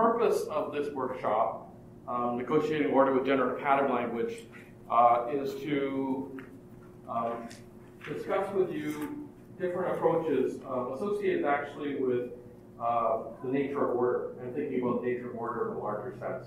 purpose of this workshop, um, negotiating order with generative pattern language, uh, is to um, discuss with you different approaches uh, associated actually with uh, the nature of order and thinking about the nature of order in a larger sense.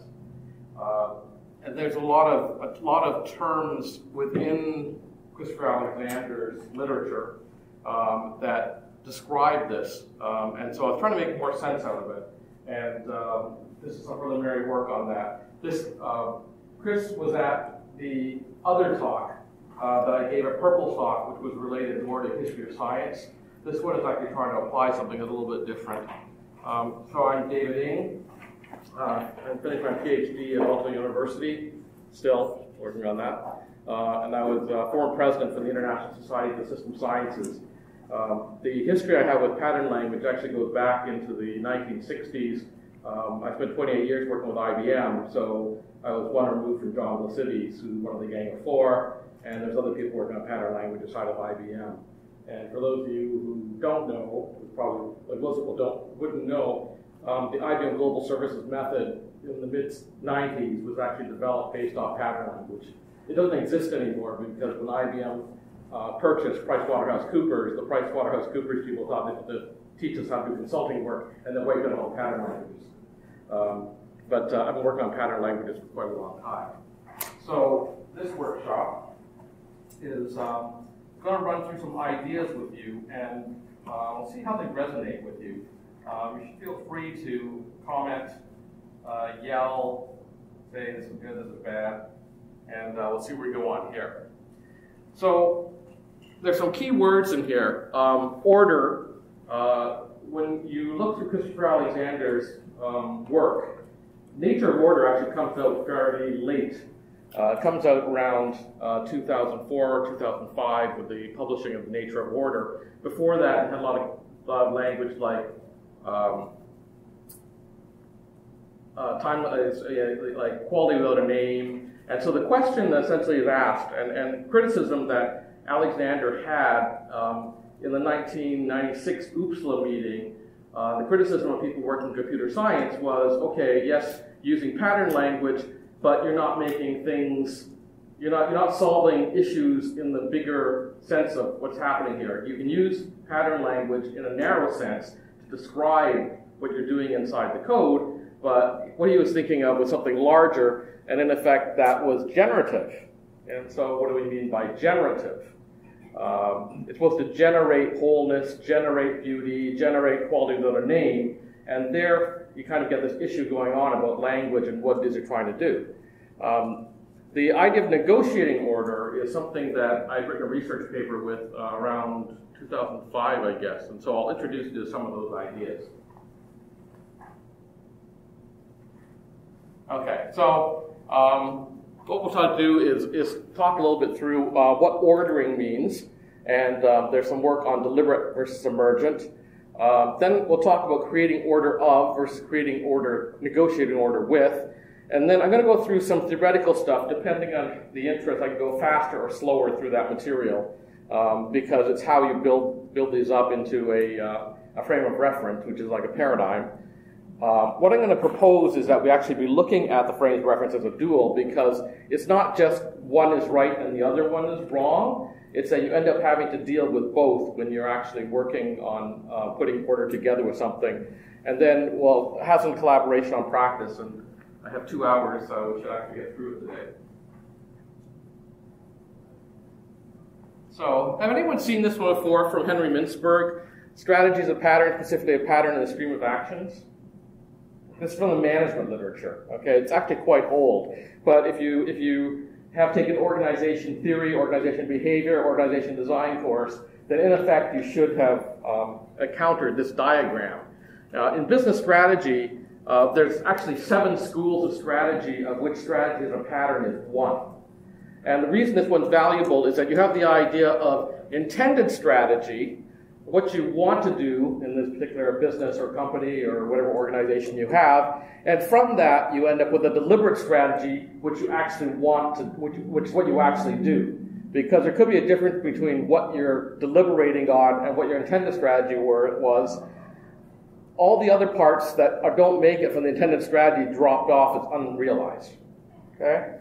Uh, and there's a lot of a lot of terms within Christopher Alexander's literature um, that describe this, um, and so I was trying to make more sense out of it. And um, this is some preliminary work on that. This uh, Chris was at the other talk uh, that I gave at Purple Talk, which was related more to history of science. This one is actually trying to apply something a little bit different. Um, so I'm David Ing. Uh, I'm my PhD at Aalto University, still working on that. Uh, and I was uh, former president for the International Society for System Sciences. Um, the history I have with pattern language actually goes back into the 1960s. Um, I spent 28 years working with IBM, so I was one removed from John Vlissides, who's one of the Gang of Four, and there's other people working on pattern language inside of IBM. And for those of you who don't know, probably like most people don't wouldn't know, um, the IBM Global Services method in the mid 90s was actually developed based on pattern language. It doesn't exist anymore because when IBM uh, purchased PricewaterhouseCoopers, the PricewaterhouseCoopers people thought they to teach us how to do consulting work and then wiped out on pattern languages. Um, but uh, I've been working on pattern languages for quite a long time. So this workshop is um, going to run through some ideas with you and uh, we'll see how they resonate with you. Um, you should feel free to comment, uh, yell, say this is good, this is bad, and uh, we'll see where we go on here. So there's some key words in here. Um, order. Uh, when you look through Christopher Alexander's um, work, Nature of Order actually comes out fairly late. Uh, it comes out around uh, 2004, 2005 with the publishing of Nature of Order. Before that, it had a lot of, lot of language like um, uh, time, uh, like quality without a name. And so the question that essentially is asked, and, and criticism that Alexander had um, in the 1996 OOPSLA meeting, uh, the criticism of people working in computer science was, okay, yes, using pattern language, but you're not making things, you're not, you're not solving issues in the bigger sense of what's happening here. You can use pattern language in a narrow sense to describe what you're doing inside the code, but what he was thinking of was something larger, and in effect, that was generative. And so, what do we mean by generative? Um, it's supposed to generate wholeness, generate beauty, generate quality without a name, and there you kind of get this issue going on about language and what it is you're trying to do. Um, the idea of negotiating order is something that I've written a research paper with uh, around 2005, I guess, and so I'll introduce you to some of those ideas. Okay, so um, what we'll try to do is, is talk a little bit through uh, what ordering means, and uh, there's some work on deliberate versus emergent. Uh, then we'll talk about creating order of versus creating order, negotiating order with. And then I'm going to go through some theoretical stuff. Depending on the interest, I can go faster or slower through that material um, because it's how you build, build these up into a, uh, a frame of reference, which is like a paradigm. Uh, what I'm going to propose is that we actually be looking at the frames reference as a dual because it's not just one is right and the other one is wrong. It's that you end up having to deal with both when you're actually working on uh, putting order together with something. And then, well, have some collaboration on practice. And I have two hours, so we should actually get through it today. So, have anyone seen this one before from Henry Mintzberg? Strategies of pattern, specifically a pattern in the stream of actions. Is from the management literature. Okay, it's actually quite old, but if you if you have taken organization theory, organization behavior, organization design course, then in effect you should have um, encountered this diagram. Uh, in business strategy, uh, there's actually seven schools of strategy, of which strategy as a pattern is one. And the reason this one's valuable is that you have the idea of intended strategy, what you want to do in this particular business or company or whatever organization you have. And from that, you end up with a deliberate strategy, which you actually want to, which, which is what you actually do. Because there could be a difference between what you're deliberating on and what your intended strategy were, was. all the other parts that don't make it from the intended strategy dropped off as unrealized. Okay?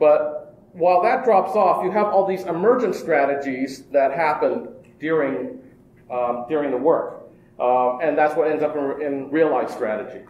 But while that drops off, you have all these emergent strategies that happen during, um, during the work. Um, and that's what ends up in, in realized strategy.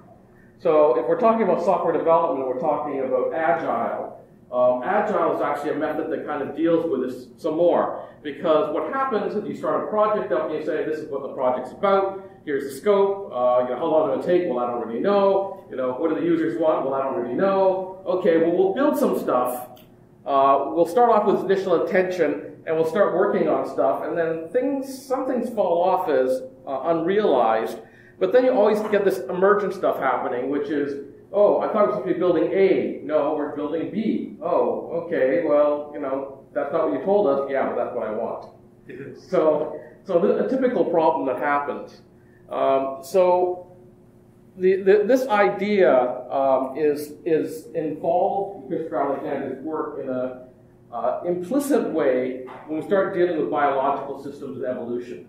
So if we're talking about software development, we're talking about agile. Um, agile is actually a method that kind of deals with this some more. Because what happens is you start a project up and you say, this is what the project's about, here's the scope, uh, you know, how long it'll take, well, I don't really know. You know, what do the users want? Well, I don't really know. Okay, well, we'll build some stuff. Uh, we'll start off with initial intention, and we'll start working on stuff, and then things, some things fall off as uh, unrealized, but then you always get this emergent stuff happening, which is, oh, I thought we were supposed to be building A. No, we're building B. Oh, okay, well, you know, that's not what you told us. Yeah, but that's what I want. so, so a typical problem that happens. Um, so the, the, this idea um, is, is involved in Christopher Alexander's work in a uh, implicit way when we start dealing with biological systems and evolution.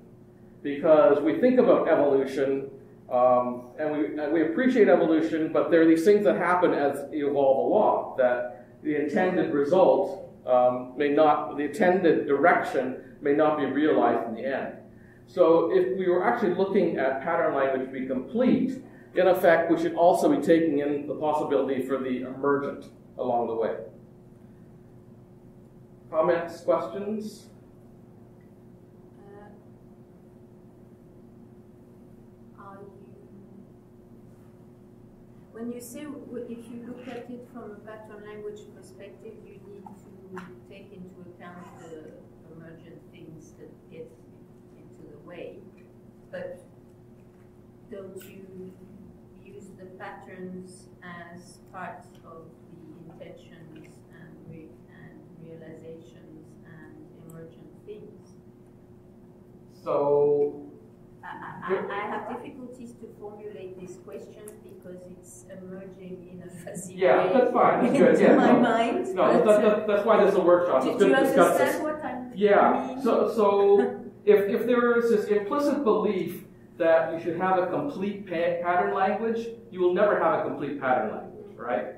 Because we think about evolution um, and, we, and we appreciate evolution, but there are these things that happen as you evolve along, that the intended result um, may not, the intended direction may not be realized in the end. So if we were actually looking at pattern language to be complete, in effect, we should also be taking in the possibility for the emergent along the way. Comments, questions? Uh, when you say, if you look at it from a pattern language perspective, you need to take into account the emergent things that get into the way. But don't you use the patterns as part of the intentions realizations and emergent things? So I, I, I, have difficulties to formulate this question because it's emerging in a fuzzy yeah, way. that's fine. That's good. Yeah, my no, mind. No, that, that, that's why there's a workshop. Do, it's do good you to discuss this. what I'm Yeah. mean? So, so if, if there is this implicit belief that you should have a complete pa pattern language, you will never have a complete pattern language, right?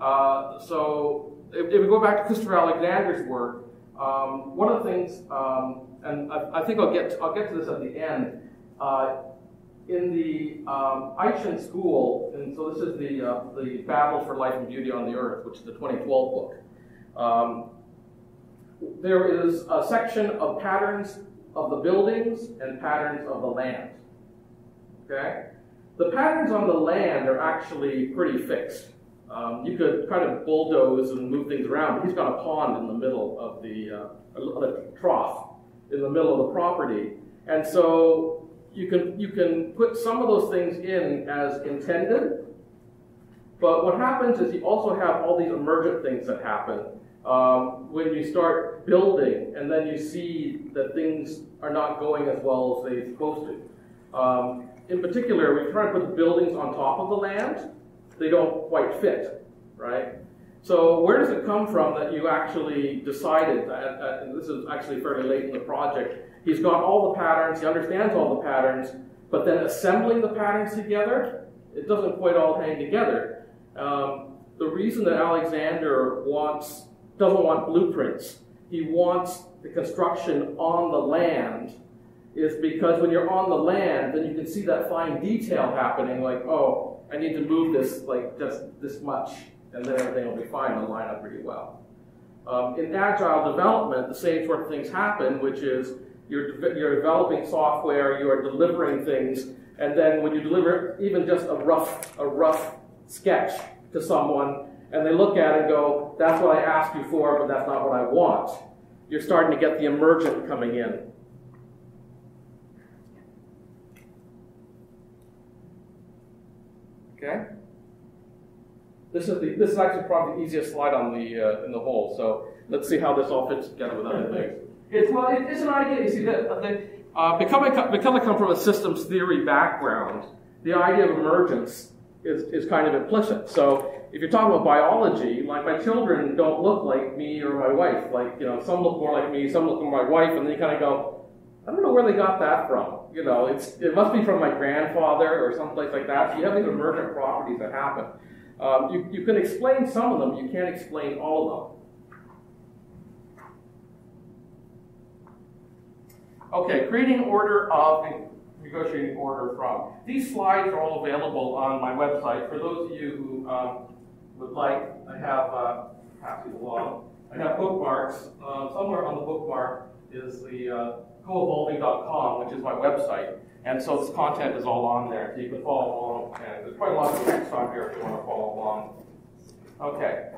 Uh, so if, if, we go back to Christopher Alexander's work, um, one of the things, um, and I, I, think I'll get to, I'll get to this at the end. Uh, in the um, School, and so this is the uh, the Battle for Life and Beauty on the Earth, which is the 2012 book. Um, there is a section of patterns of the buildings and patterns of the land. Okay? The patterns on the land are actually pretty fixed. Um, you could kind of bulldoze and move things around, but he's got a pond in the middle of the, uh, a trough in the middle of the property. And so you can, you can put some of those things in as intended, but what happens is you also have all these emergent things that happen um, when you start building and then you see that things are not going as well as they're supposed to. Um, in particular, we try to put buildings on top of the land. They don't quite fit, right? So where does it come from that you actually decided, that, uh, and this is actually fairly late in the project, he's got all the patterns, he understands all the patterns, but then assembling the patterns together, it doesn't quite all hang together. Um, the reason that Alexander wants doesn't want blueprints. He wants the construction on the land is because when you're on the land, then you can see that fine detail happening, like, oh, I need to move this like just this much, and then everything will be fine, it'll line up pretty well. Um, in agile development, the same sort of things happen, which is you're, you're developing software, you're delivering things, and then when you deliver even just a rough, a rough sketch to someone, and they look at it and go, that's what I asked you for, but that's not what I want. You're starting to get the emergent coming in. Okay? This is the this is actually probably the easiest slide on the uh, in the whole. So let's see how this all fits together with other things. It's well, it, it's an idea. You see that the, uh, because I because I come from a systems theory background, the idea of emergence is is kind of implicit. So if you're talking about biology, like my children don't look like me or my wife. Like you know, some look more like me, some look more like my wife, and then you kind of go, I don't know where they got that from. you know, it's, it must be from my grandfather or someplace like that. So you have these emergent properties that happen. Um, you, you can explain some of them, you can't explain all of them. Okay, creating order of negotiating order from. These slides are all available on my website. For those of you who um, would like, I have, uh, along, I have bookmarks. Uh, somewhere on the bookmark is the uh, coevolving.com, which is my website. And so this content is all on there, so you can follow along. And there's quite a lot of text on here if you want to follow along. Okay.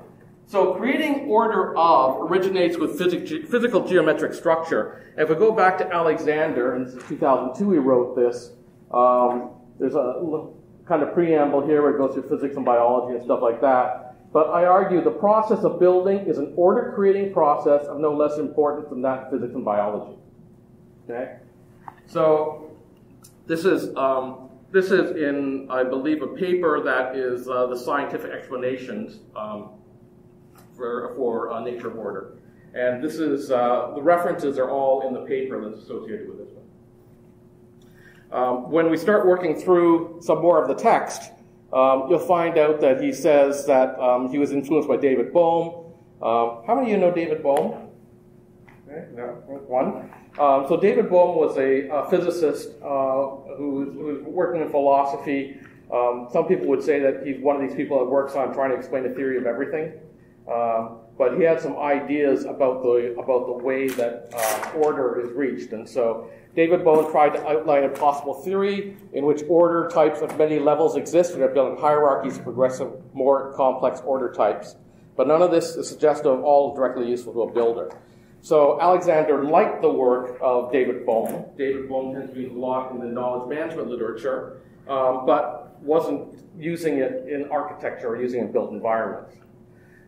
So creating order of originates with physic- physical geometric structure. If we go back to Alexander, and this is 2002 he wrote this, um, there's a kind of preamble here where it goes through physics and biology and stuff like that. But I argue the process of building is an order creating process of no less importance than that physics and biology. Okay? So this is um, this is in I believe a paper that is uh, the scientific explanations um, for for uh, nature order, and this is uh, the references are all in the paper that's associated with this one. Um, when we start working through some more of the text, um, you'll find out that he says that um, he was influenced by David Bohm. Um, how many of you know David Bohm? Okay, one. Um, so David Bohm was a, a physicist uh, who, who, was working in philosophy. Um, some people would say that he's one of these people that works on trying to explain the theory of everything. Um, but he had some ideas about the about the way that uh, order is reached, and so David Bohm tried to outline a possible theory in which order types of many levels exist and are built in hierarchies of progressive, more complex order types. But none of this is suggestive of all directly useful to a builder. So Alexander liked the work of David Bohm. David Bohm tends to be a lot in the knowledge management literature, um, but wasn't using it in architecture or using it in built environments.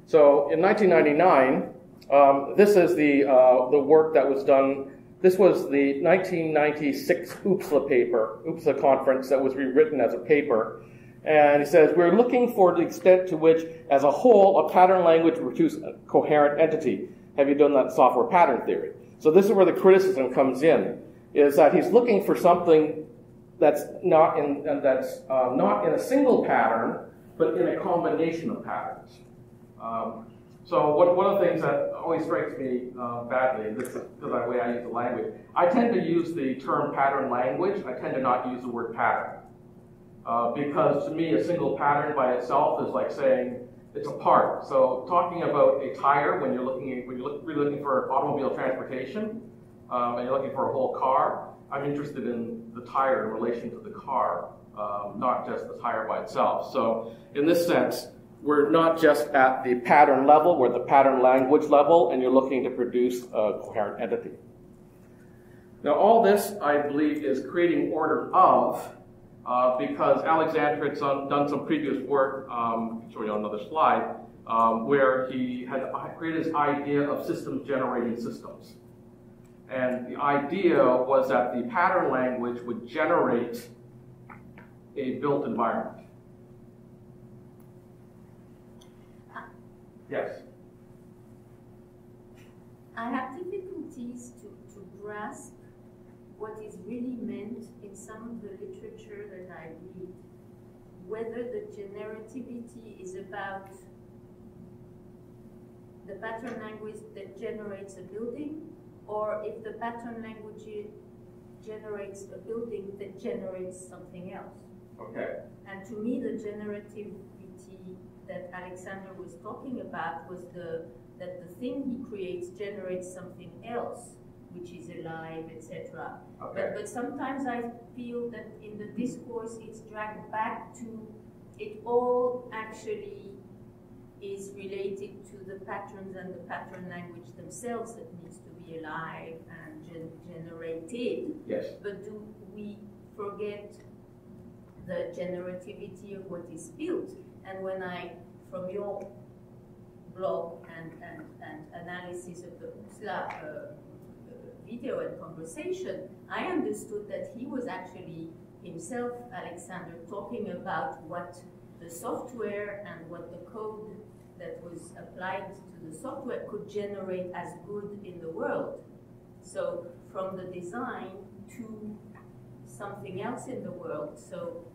So in 1999, um, this is the, uh, the work that was done. This was the 1996 OOPSLA paper, OOPSLA conference that was rewritten as a paper. And he says, we're looking for the extent to which, as a whole, a pattern language produces a coherent entity. Have you done that software pattern theory? So this is where the criticism comes in, is that he's looking for something that's not in, that's uh, not in a single pattern, but in a combination of patterns. Um, so one, one of the things that always strikes me uh, badly, this is because the way I use the language, I tend to use the term pattern language. I tend to not use the word pattern. Uh, because to me, a single pattern by itself is like saying it's a part. So talking about a tire when you're looking when you're really looking for automobile transportation um, and you're looking for a whole car, I'm interested in the tire in relation to the car, um, not just the tire by itself. So in this sense, we're not just at the pattern level, we're at the pattern language level, and you're looking to produce a coherent entity. Now, all this, I believe, is creating order of, uh, because Alexander had done some previous work, um, you on another slide, um, where he had created his idea of systems generating systems. And the idea was that the pattern language would generate a built environment. Yes. I have difficulties to, to grasp what is really meant in some of the literature that I read. Whether the generativity is about the pattern language that generates a building, or if the pattern language generates a building that generates something else. Okay. And to me, the generativity that Alexander was talking about was the that the thing he creates generates something else, which is alive, etc. Okay. But, but sometimes I feel that in the discourse it's dragged back to it all actually is related to the patterns and the pattern language themselves that needs to be alive and gen generated. Yes. But do we forget the generativity of what is built? And when I, from your blog and, and, and analysis of the OOPSLA uh, video and conversation, I understood that he was actually himself, Alexander, talking about what the software and what the code that was applied to the software could generate as good in the world. So from the design to something else in the world, so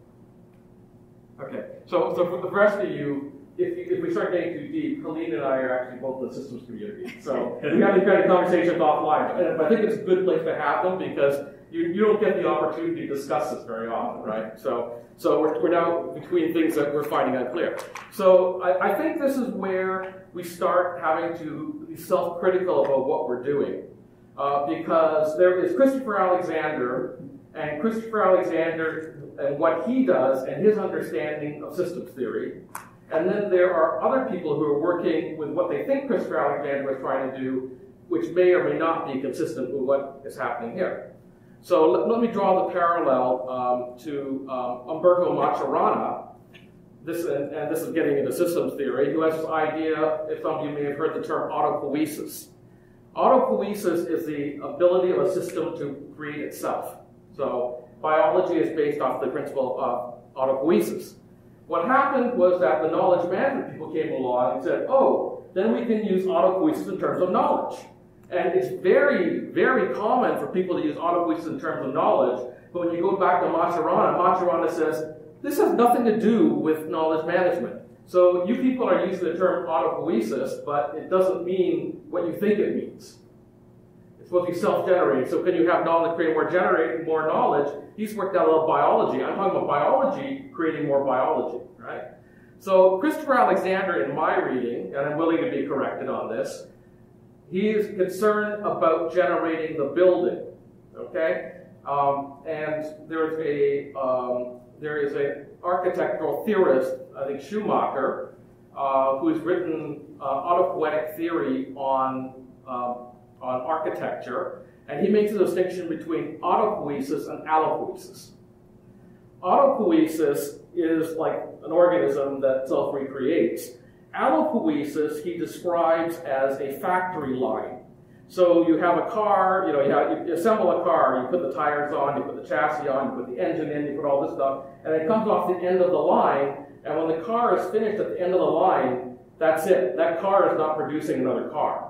Okay, so, so for the rest of you, if, if we start getting too deep, Helene and I are actually both in the systems community. So we have these kind of conversations offline. And I think it's a good place to have them because you, you don't get the opportunity to discuss this very often, right? So, so we're, we're now between things that we're finding unclear. So I, I think this is where we start having to be self-critical about what we're doing. Uh, because there is Christopher Alexander, and Christopher Alexander and what he does and his understanding of systems theory. And then there are other people who are working with what they think Christopher Alexander was trying to do, which may or may not be consistent with what is happening here. So let, let me draw the parallel um, to um, Humberto Maturana. This, and, and, this is getting into systems theory, who has this idea, if some of you may have heard the term autopoiesis. Autopoiesis is the ability of a system to create itself. So biology is based off the principle of autopoiesis. What happened was that the knowledge management people came along and said, oh, then we can use autopoiesis in terms of knowledge. And it's very, very common for people to use autopoiesis in terms of knowledge. But when you go back to Maturana, Maturana says, this has nothing to do with knowledge management. So you people are using the term autopoiesis, but it doesn't mean what you think it means. Supposed to be self-generating. So can you have knowledge create more generate more knowledge? He's worked out little biology. I'm talking about biology creating more biology, right? So Christopher Alexander, in my reading, and I'm willing to be corrected on this, he is concerned about generating the building. Okay, um, and there's a um, there is a architectural theorist, I think Schumacher, uh, who's written uh, autopoietic theory on um, on architecture, and he makes a distinction between autopoiesis and allopoiesis. Autopoiesis is like an organism that self-recreates. Allopoiesis he describes as a factory line. So you have a car, you know, you, have, you assemble a car, you put the tires on, you put the chassis on, you put the engine in, you put all this stuff, and it comes off the end of the line, and when the car is finished at the end of the line, that's it. That car is not producing another car.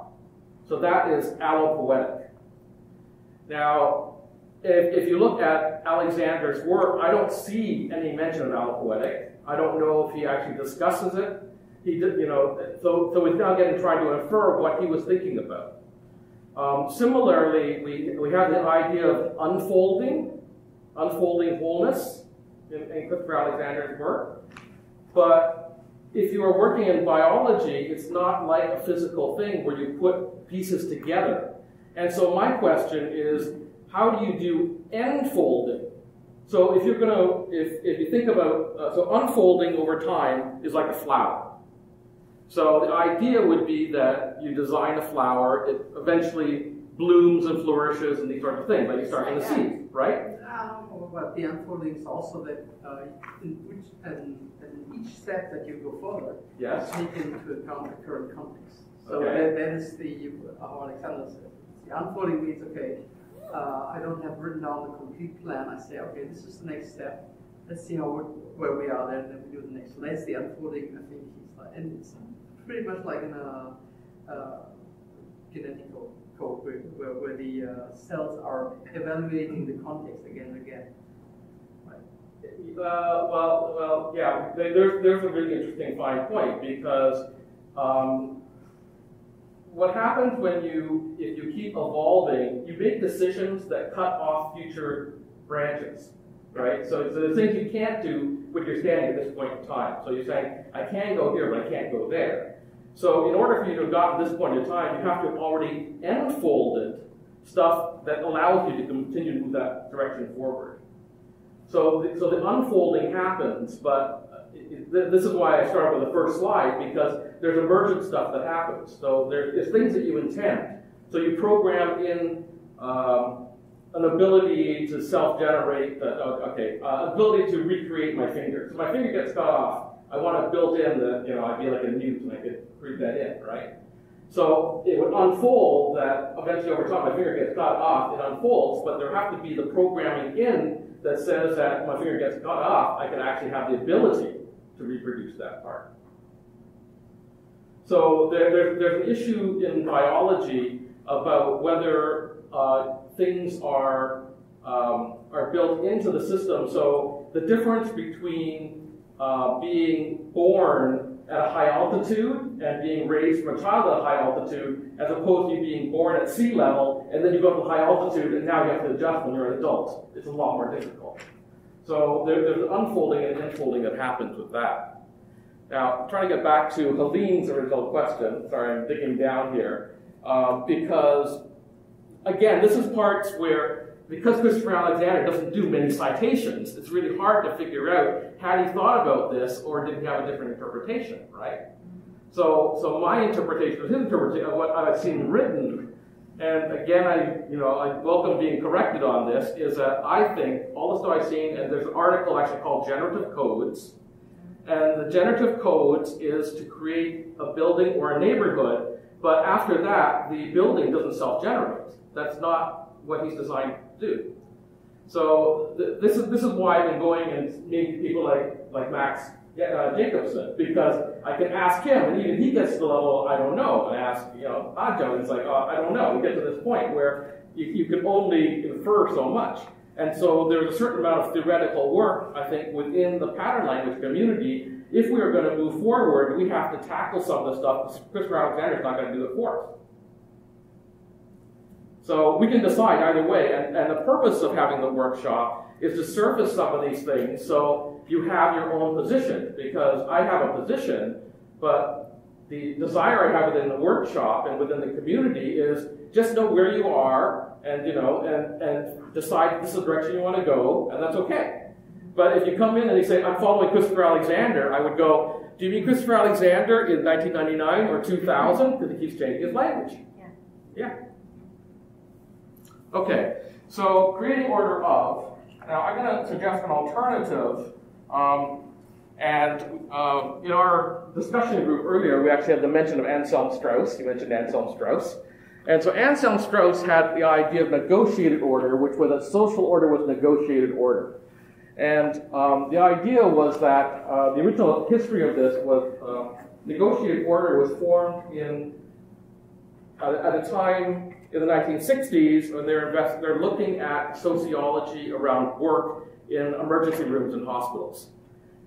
So that is allopoietic. Now, if, if you look at Alexander's work, I don't see any mention of allopoietic. I don't know if he actually discusses it. He did, you know, so, so he's now getting trying to infer what he was thinking about. Um, similarly, we, we have the idea of unfolding, unfolding wholeness in, in Christopher Alexander's work. But if you are working in biology, it's not like a physical thing where you put pieces together. And so my question is, how do you do enfolding? So if you're going to, if, if you think about, uh, so unfolding over time is like a flower. So the idea would be that you design a flower, it eventually blooms and flourishes and these sort of things, like you start in the seed, right? Um, but the unfolding is also that uh, in, which, and each step that you go forward, yes. take into account the current context. So okay. that, that is the, how Alexander said. The unfolding means, okay, uh, I don't have written down the complete plan. I say, okay, this is the next step. Let's see how where we are there, and then we do the next. So that's the unfolding. I think he's like, and it's pretty much like in a uh, genetic code where, where, where the uh, cells are evaluating the context again and again. Uh, well, well, yeah. There's there's a really interesting fine point because um, what happens when you if you keep evolving, you make decisions that cut off future branches, right? So, so there's things you can't do when you're standing at this point in time. So you're saying, I can go here, but I can't go there. So in order for you to have gotten to this point in time, you have to have already enfolded stuff that allows you to continue to move that direction forward. So, the, so the unfolding happens, but it, this is why I started with the first slide, because there's emergent stuff that happens. So there's things that you intend. So you program in um, an ability to self-generate, uh, okay, uh, ability to recreate my finger. So my finger gets cut off. I want to build in the you know, I'd be like a mute and I could read that in, right? So it would unfold that eventually over time my finger gets cut off, it unfolds, but there have to be the programming in that says that my finger gets cut off, I can actually have the ability to reproduce that part. So there, there, there's an issue in biology about whether uh, things are um, are built into the system. So the difference between uh, being born at a high altitude and being raised from a child at a high altitude, as opposed to you being born at sea level and then you go up to high altitude and now you have to adjust when you're an adult. It's a lot more difficult. So there, there's an unfolding and unfolding that happens with that. Now, trying to get back to Helene's original question, sorry, I'm digging down here, um, because again, this is parts where because Christopher Alexander doesn't do many citations, it's really hard to figure out had he thought about this or did he have a different interpretation, right? So, so my interpretation of his interpretation of what I've seen written, and again, I you know I welcome being corrected on this, is that I think all the stuff I've seen, and there's an article actually called Generative Codes, and the generative codes is to create a building or a neighborhood, but after that, the building doesn't self-generate. That's not what he's designed to do. So th- this is this is why I've been going and meeting people like like Max uh, Jacobson because I can ask him, and even he gets to the level I don't know, and I ask you know Hajo, and it's like oh, I don't know. We get to this point where you, you can only infer so much, and so there's a certain amount of theoretical work I think within the pattern language community. If we are going to move forward, we have to tackle some of the stuff. Christopher Alexander is not going to do it for us. So we can decide either way. And, and the purpose of having the workshop is to surface some of these things so you have your own position. Because I have a position, but the desire I have within the workshop and within the community is just know where you are and you know and, and decide this is the direction you want to go, and that's okay. But if you come in and you say, I'm following Christopher Alexander, I would go, Do you mean Christopher Alexander in 1999 or 2000? Because he keeps changing his language. Yeah. Yeah. Okay, so creating order of. Now I'm going to suggest an alternative. Um, and uh, in our discussion group earlier, we actually had the mention of Anselm Strauss. You mentioned Anselm Strauss. And so Anselm Strauss had the idea of negotiated order, which was that social order was negotiated order. And um, the idea was that uh, the original history of this was uh, negotiated order was formed in at, at a time in the 1960s when they're, invest, they're looking at sociology around work in emergency rooms and hospitals.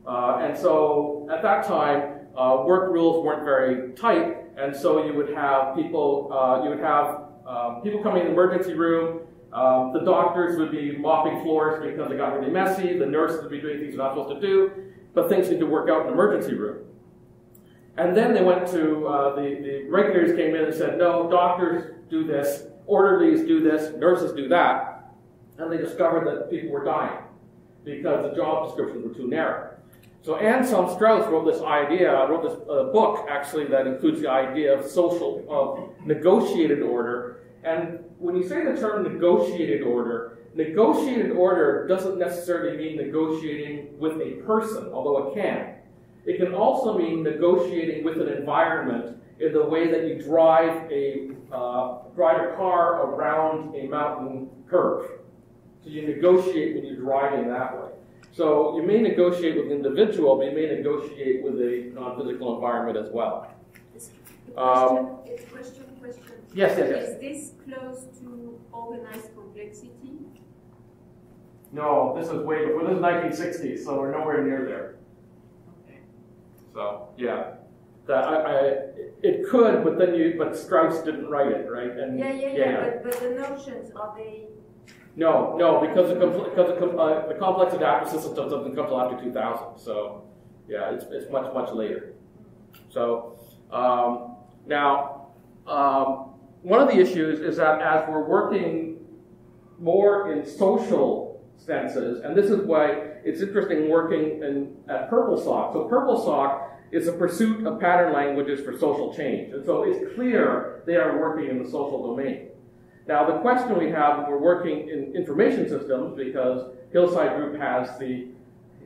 Uh, and so at that time, uh, work rules weren't very tight, and so you would have people, uh, you would have um, people coming in the emergency room. Um, the doctors would be mopping floors because they got really messy. The nurses would be doing things they're not supposed to do, but things need to work out in the emergency room. And then they went to uh, the, the regulators came in and said, no, doctors do this, orderlies do this, nurses do that. And they discovered that people were dying because the job descriptions were too narrow. So Anselm Strauss wrote this idea, wrote this uh, book actually that includes the idea of social, of negotiated order. And when you say the term negotiated order, negotiated order doesn't necessarily mean negotiating with a person, although it can. It can also mean negotiating with an environment in the way that you drive a uh, drive a car around a mountain curve. So you negotiate when you're driving that way. So you may negotiate with an individual, but you may negotiate with a non-physical environment as well. Um, question, question. Yes, yes, yes. Is this close to organized complexity? No, this is way before. This is 1960s, so we're nowhere near there. So yeah that I, I, it could, but then you, but Strauss didn't write it, right? And yeah, yeah, yeah. yeah. But, but the notions are they? No, no, because the because the, uh, the complex adaptive system doesn't come until after 2000. So yeah, it's it's much much later. So um, now um, one of the issues is that as we're working more in social senses, and this is why it's interesting working in, at PURPLSOC. So PURPLSOC is a pursuit of pattern languages for social change. And so it's clear they are working in the social domain. Now, the question we have when we're working in information systems, because Hillside Group has the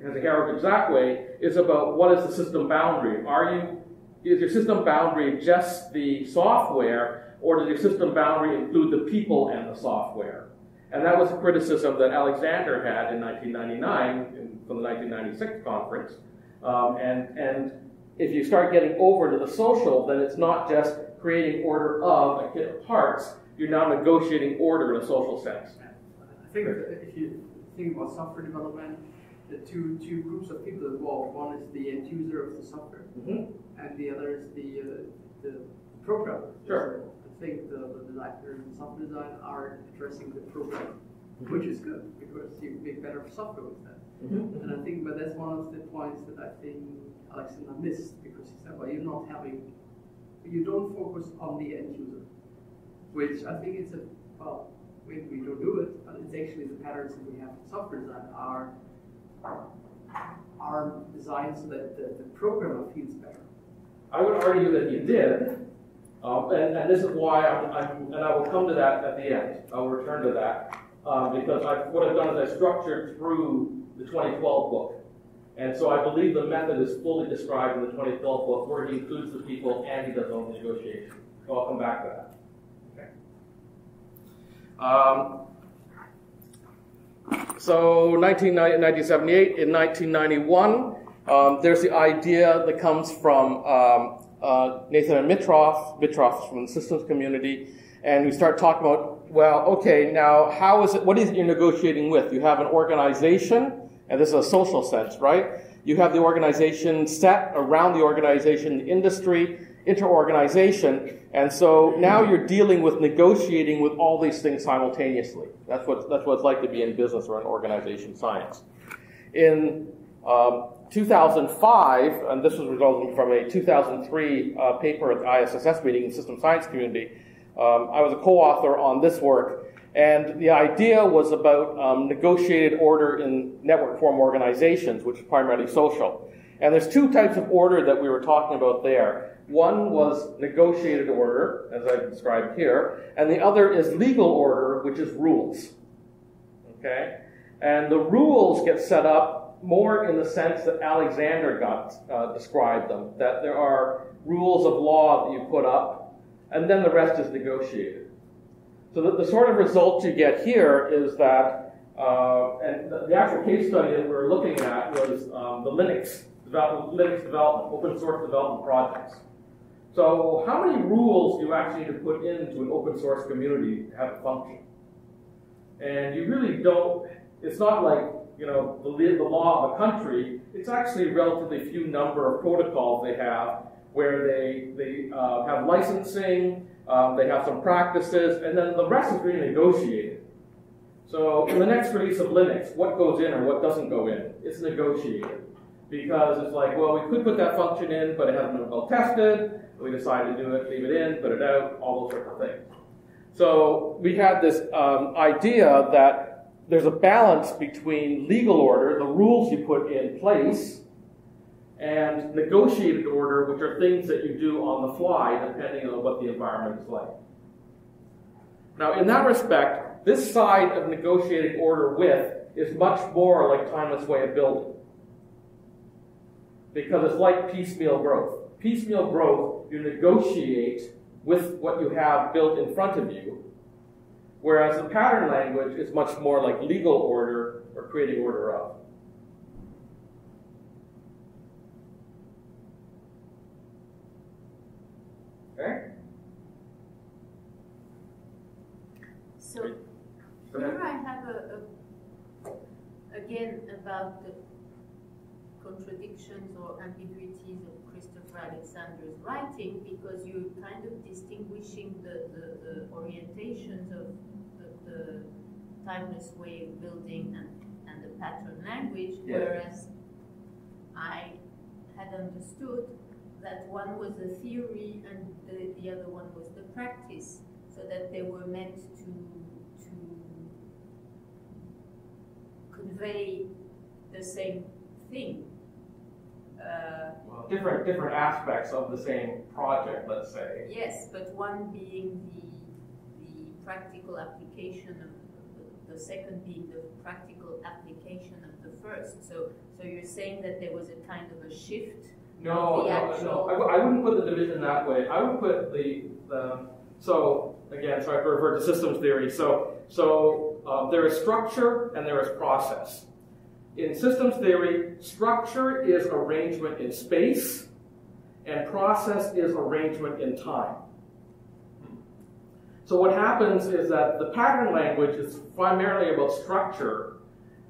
has a heritage that way, is about what is the system boundary. Are you is your system boundary just the software, or does your system boundary include the people and the software? And that was a criticism that Alexander had in 1999 in, from the 1996 conference. Um, and, and if you start getting over to the social, then it's not just creating order of a kit of parts, you're now negotiating order in a social sense. I think if you think about software development, the two two groups of people involved. One is the end user of the software, Mhm. and the other is the uh, the programmer. Sure. So I think the, the designers and software design are addressing the program, Mm-hmm. which is good because you make better software with that. Mhm. And I think, but that's one of the points that I think Alexander missed because he said, well, you're not having, you don't focus on the end user, which I think it's a, well, we, we don't do it, but it's actually the patterns that we have in software design are, are designed so that the, the programmer feels better. I would argue that you did, um, and, and this is why I'm, I'm, and I will come to that at the end. I will return to that um, because I, what I've done is I structured through the 2012 book, and so I believe the method is fully described in the 2012 book, where he includes the people and he does all the negotiation. So I'll come back to that. Um, so 1978, in 1991, um, there's the idea that comes from um, uh, Nathan and Mitroff, Mitroff from the systems community, and we start talking about, well, okay, now how is it, what is it you're negotiating with? You have an organization, and this is a social sense, right? You have the organization set around the organization, the industry, interorganization, and so now you're dealing with negotiating with all these things simultaneously. That's what, that's what it's like to be in business or in organization science. In um, 2005, and this was resulting from a 2003 uh, paper at the ISSS meeting in the system science community, um, I was a co-author on this work, and the idea was about um, negotiated order in network form organizations, which is primarily social. And there's two types of order that we were talking about there. One was negotiated order, as I've described here, and the other is legal order, which is rules. Okay? And the rules get set up more in the sense that Alexander got uh, described them, that there are rules of law that you put up, and then the rest is negotiated. So the, the sort of result you get here is that, uh, and the, the, actual case study that we were looking at was um, the Linux, develop, Linux development, open source development projects. So how many rules do you actually need to put into an open source community to have it function? And you really don't, it's not like, you know, the, the law of a country, it's actually a relatively few number of protocols they have where they, they uh, have licensing, um, they have some practices, and then the rest is really negotiated. So in the next release of Linux, what goes in or what doesn't go in, it's negotiated. Because it's like, well, we could put that function in, but it hasn't been well tested. We decided to do it, leave it in, put it out, all those sorts of things. So we had this um, idea that there's a balance between legal order, the rules you put in place, and negotiated order, which are things that you do on the fly depending on what the environment is like. Now, in that respect, this side of negotiating order with is much more like timeless way of building. Because it's like piecemeal growth. Piecemeal growth, you negotiate with what you have built in front of you, whereas the pattern language is much more like legal order or creating order of. Okay? So here I have a, a, again, about the contradictions or ambiguities of Christopher Alexander's writing, because you're kind of distinguishing the, the, the orientations of the, timeless way of building and, and the pattern language, Yeah. whereas I had understood that one was the theory and the, the other one was the practice, so that they were meant to to convey the same thing. Uh, Well, different different aspects of the same project, let's say. yes, but one being the practical application of the, second being the practical application of the first. So so you're saying that there was a kind of a shift No, no, no. I, w- I wouldn't put the division that way. I would put the the so again. So I refer to systems theory. So so uh, there is structure and there is process. In systems theory, structure is arrangement in space, and process is arrangement in time. So what happens is that the pattern language is primarily about structure,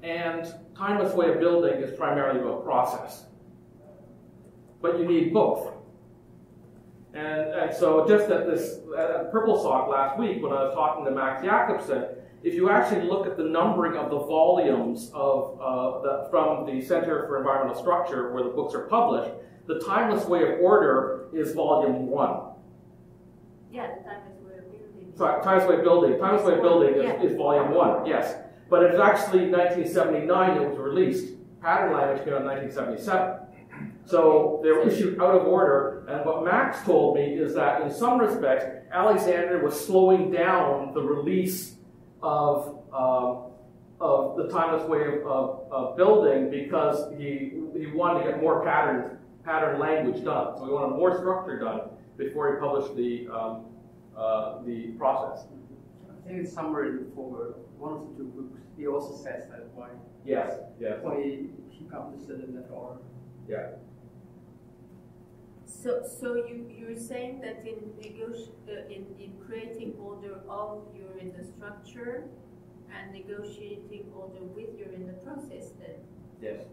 and timeless way of building is primarily about process. But you need both. And, and so just at this at PURPLSOC last week, when I was talking to Max Jacobson, if you actually look at the numbering of the volumes of uh, the, from the Center for Environmental Structure, where the books are published, the timeless way of order is volume one. Yeah, the timeless. Sorry, timeless way building. Timeless way building is, Yeah. is volume one. Yes, but it's actually 1979 it was released. Pattern language came out in 1977. So they were issued out of order, and what Max told me is that in some respects, Alexander was slowing down the release of, um, of the timeless way of, of, of building because he, he wanted to get more pattern, pattern language done. So he wanted more structure done before he published the, um, uh, the process. I think it's somewhere in the forward, one of the two books, he also says that why, Yes, yes. why he, he published it in that order. Yeah. So, so you, you're saying that in uh, in, in creating order of, you're in the structure and negotiating order with, you're in the process then? Yes.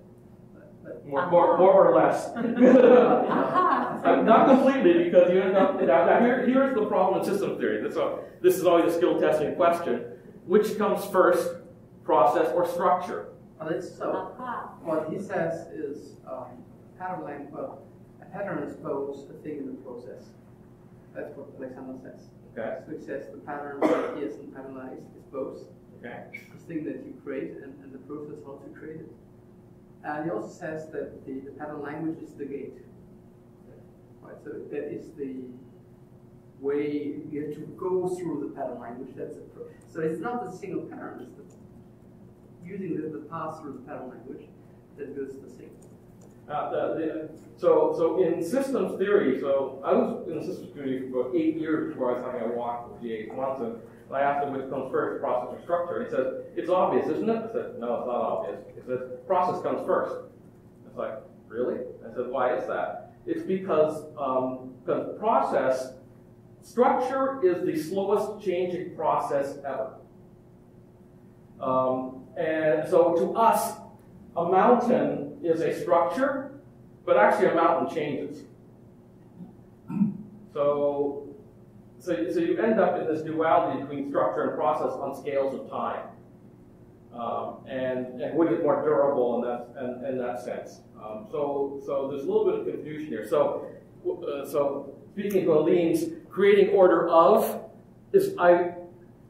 But, but More, more, more or less. Aha! Uh, Not completely, because you end up, now, now here, here's the problem in system theory. This, uh, this is always a skill testing question. Which comes first, process or structure? but it's so. Aha! What he says is, um, pattern language, well, a pattern is both a thing in the process. That's what Alexander says. Okay. So he says the pattern that he has in pattern is both Okay. the thing that you create and, and the process how to create it. And he also says that the, the pattern language is the gate. Right, so that is the way you have to go through the pattern language. That's pro- so it's not the single pattern, it's the using the, the path through the pattern language that goes the thing. Uh, the, the, so, so in systems theory, so I was in systems theory for eight years before I was having a with G.A. Swanson. I asked him which comes first, process or structure. And he says, it's obvious, isn't it? I said, no, it's not obvious. He said, process comes first. It's like, really? I said, why is that? It's because, um, because process, structure is the slowest changing process ever. Um, and so to us, a mountain is a structure, but actually a mountain changes. So, so, so you end up in this duality between structure and process on scales of time. Um, and, and is more durable in that, in, in that sense. Um, so, so there's a little bit of confusion here. So, uh, so speaking to Helene's, creating order of is, I,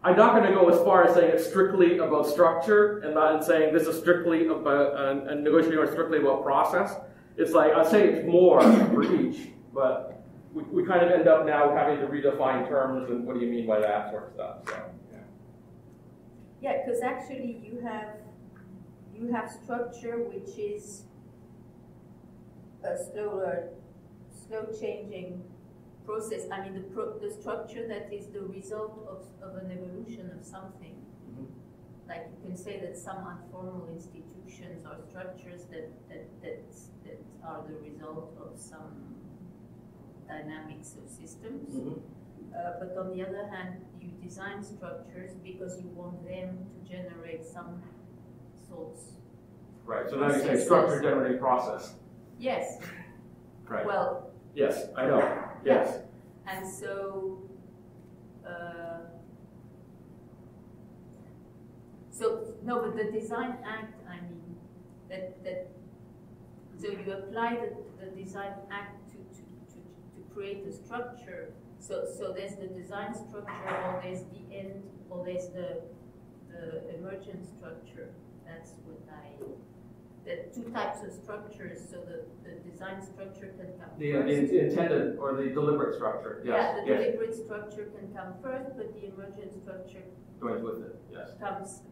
I'm not going to go as far as saying it's strictly about structure and not saying this is strictly about, and, and negotiating or strictly about process. It's like, I'd say it's more for each, but we, we kind of end up now having to redefine terms and what do you mean by that sort of stuff. So, yeah. Yeah, because actually you have, you have structure which is a slower, slow changing process. I mean, the pro, the structure that is the result of, of an evolution of something. Mhm. Like you can say that some informal institutions or structures that, that, that, that are the result of some dynamics of systems. Mhm. Uh, but on the other hand, you design structures because you want them to generate some sorts. Right, so now you say structure generating process. Yes, Right. well, Yes, I know. Yes. and so, uh, so, no, but the Design Act, I mean, that, that, so you apply the, the Design Act to, to, to, to create a structure. So, so there's the design structure, or there's the end, or there's the, the emergent structure. That's what I, The two types of structures, so the, the design structure can come The, first. the intended or the deliberate structure. Yes. Yeah, the yes. deliberate structure can come first, but the emergent structure Goes with it. Yes. comes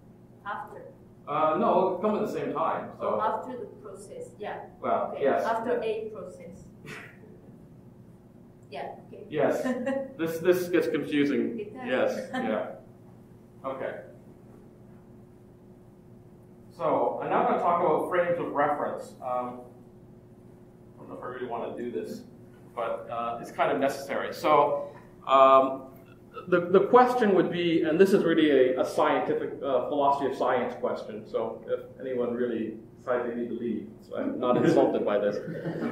after, Uh, no, come at the same time. So, after the process, yeah. well, Okay, yes, After a process. Yeah, okay. yes. This this gets confusing. Yes. Yeah. Okay. So I'm now going to talk about frames of reference. Um, I don't know if I really want to do this, but uh, it's kind of necessary. So um, the, the question would be, and this is really a, a scientific uh, philosophy of science question, so if anyone really decides they need to leave, so I'm not insulted by this.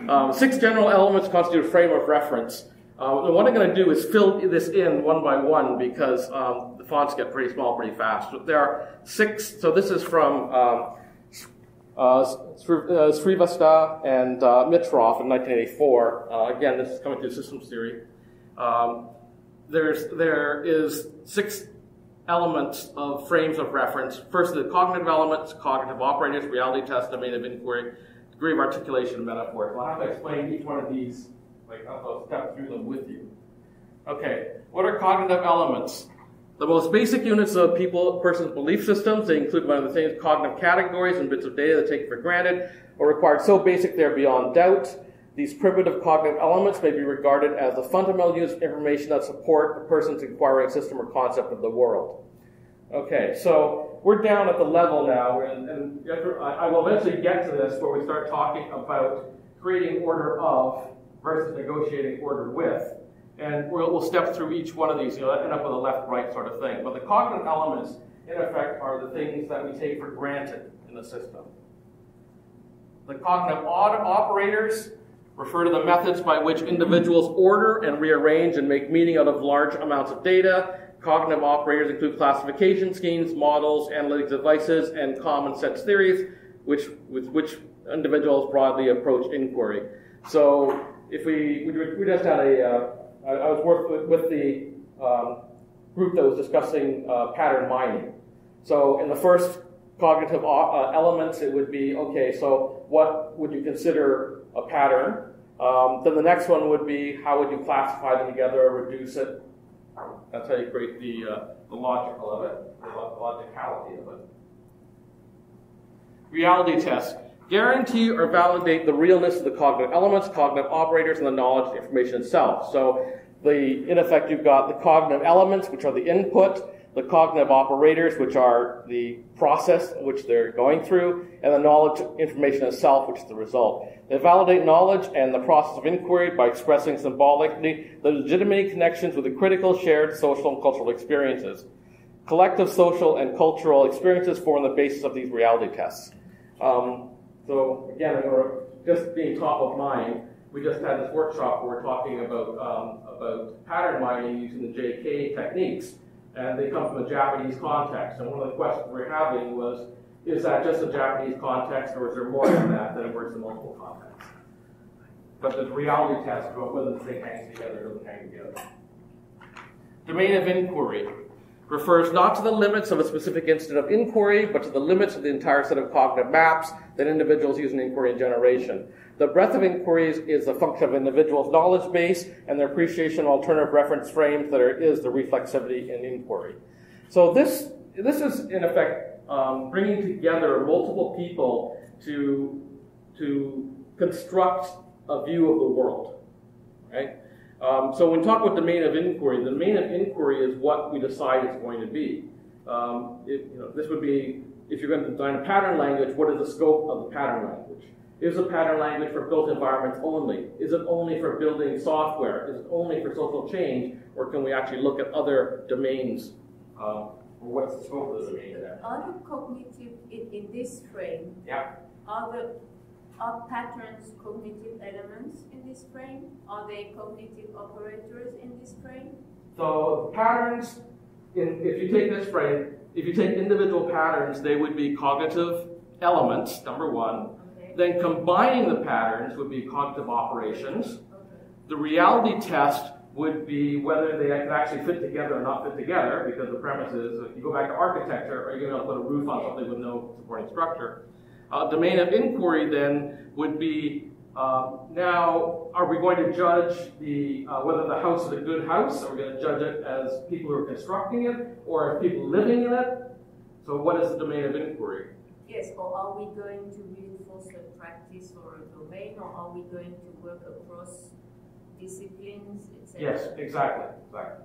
Um, six general elements constitute a frame of reference. Uh, and what I'm going to do is fill this in one by one because um, the fonts get pretty small pretty fast. But there are six, so this is from um, uh, Shrivastava and uh, Mitroff in 1984. Uh, again, this is coming through systems theory. Um, there's, there is six elements of frames of reference. First, the cognitive elements, cognitive operators, reality test, domain of inquiry, degree of articulation, metaphors. I'll have to explain each one of these like I'll step through them with you. Okay, what are cognitive elements? The most basic units of people, person's belief systems, they include one of the same cognitive categories and bits of data that take for granted or required so basic they're beyond doubt. These primitive cognitive elements may be regarded as the fundamental units of information that support a person's inquiring system or concept of the world. Okay, so we're down at the level now, and, and I will eventually get to this where we start talking about creating order of versus negotiating order with. And we'll, we'll step through each one of these, you know, end up with a left-right sort of thing. But the cognitive elements, in effect, are the things that we take for granted in the system. The cognitive operators refer to the methods by which individuals order and rearrange and make meaning out of large amounts of data. Cognitive operators include classification schemes, models, analytic devices, and common sense theories, which, with which individuals broadly approach inquiry. So if we, we, we just had a, uh, I, I was working with, with the um, group that was discussing uh, pattern mining. So in the first cognitive uh, elements, it would be, okay, so what would you consider a pattern? Um, then the next one would be, how would you classify them together or reduce it? That's how you create the, uh, the logical of it, the logicality of it. Reality test guarantee or validate the realness of the cognitive elements, cognitive operators, and the knowledge the information itself. So, the, in effect, you've got the cognitive elements, which are the input, the cognitive operators, which are the process which they're going through, and the knowledge information itself, which is the result. They validate knowledge and the process of inquiry by expressing symbolically the legitimate connections with the critical shared social and cultural experiences. Collective social and cultural experiences form the basis of these reality tests. Um, so again, we're just being top of mind. We just had this workshop where we're talking about um, about pattern mining using the JK techniques, and they come from a Japanese context. And one of the questions we're having was, is that just a Japanese context, or is there more than that that it works in multiple contexts? But the reality test about whether the thing hangs together or doesn't hang together. Domain of inquiry refers not to the limits of a specific incident of inquiry, but to the limits of the entire set of cognitive maps that individuals use in inquiry and generation. The breadth of inquiries is a function of individuals' knowledge base and their appreciation of alternative reference frames that are, is the reflexivity in inquiry. So this, this is, in effect, um, bringing together multiple people to, to construct a view of the world, right? Um, so when we talk about the domain of inquiry, the domain of inquiry is what we decide it's going to be. Um, it, you know, this would be, if you're going to design a pattern language, what is the scope of the pattern language? Is a pattern language for built environments only? Is it only for building software? Is it only for social change? Or can we actually look at other domains? Um, what's the scope of the domain? Are the cognitive, in, in this frame, yeah. are the are patterns cognitive elements in this frame? Are they cognitive operators in this frame? So patterns, in, if you take this frame, if you take individual patterns, they would be cognitive elements, number one. Then combining the patterns would be cognitive operations. The reality test would be whether they actually fit together or not fit together, because the premise is if you go back to architecture, are you going to put a roof on something with no supporting structure? Uh, domain of inquiry then would be uh, now, are we going to judge the uh, whether the house is a good house? Are we going to judge it as people who are constructing it, or as people living in it? So, what is the domain of inquiry? Yes, or are we going to practice or a domain, or are we going to work across disciplines, etc.? Yes, exactly, exactly.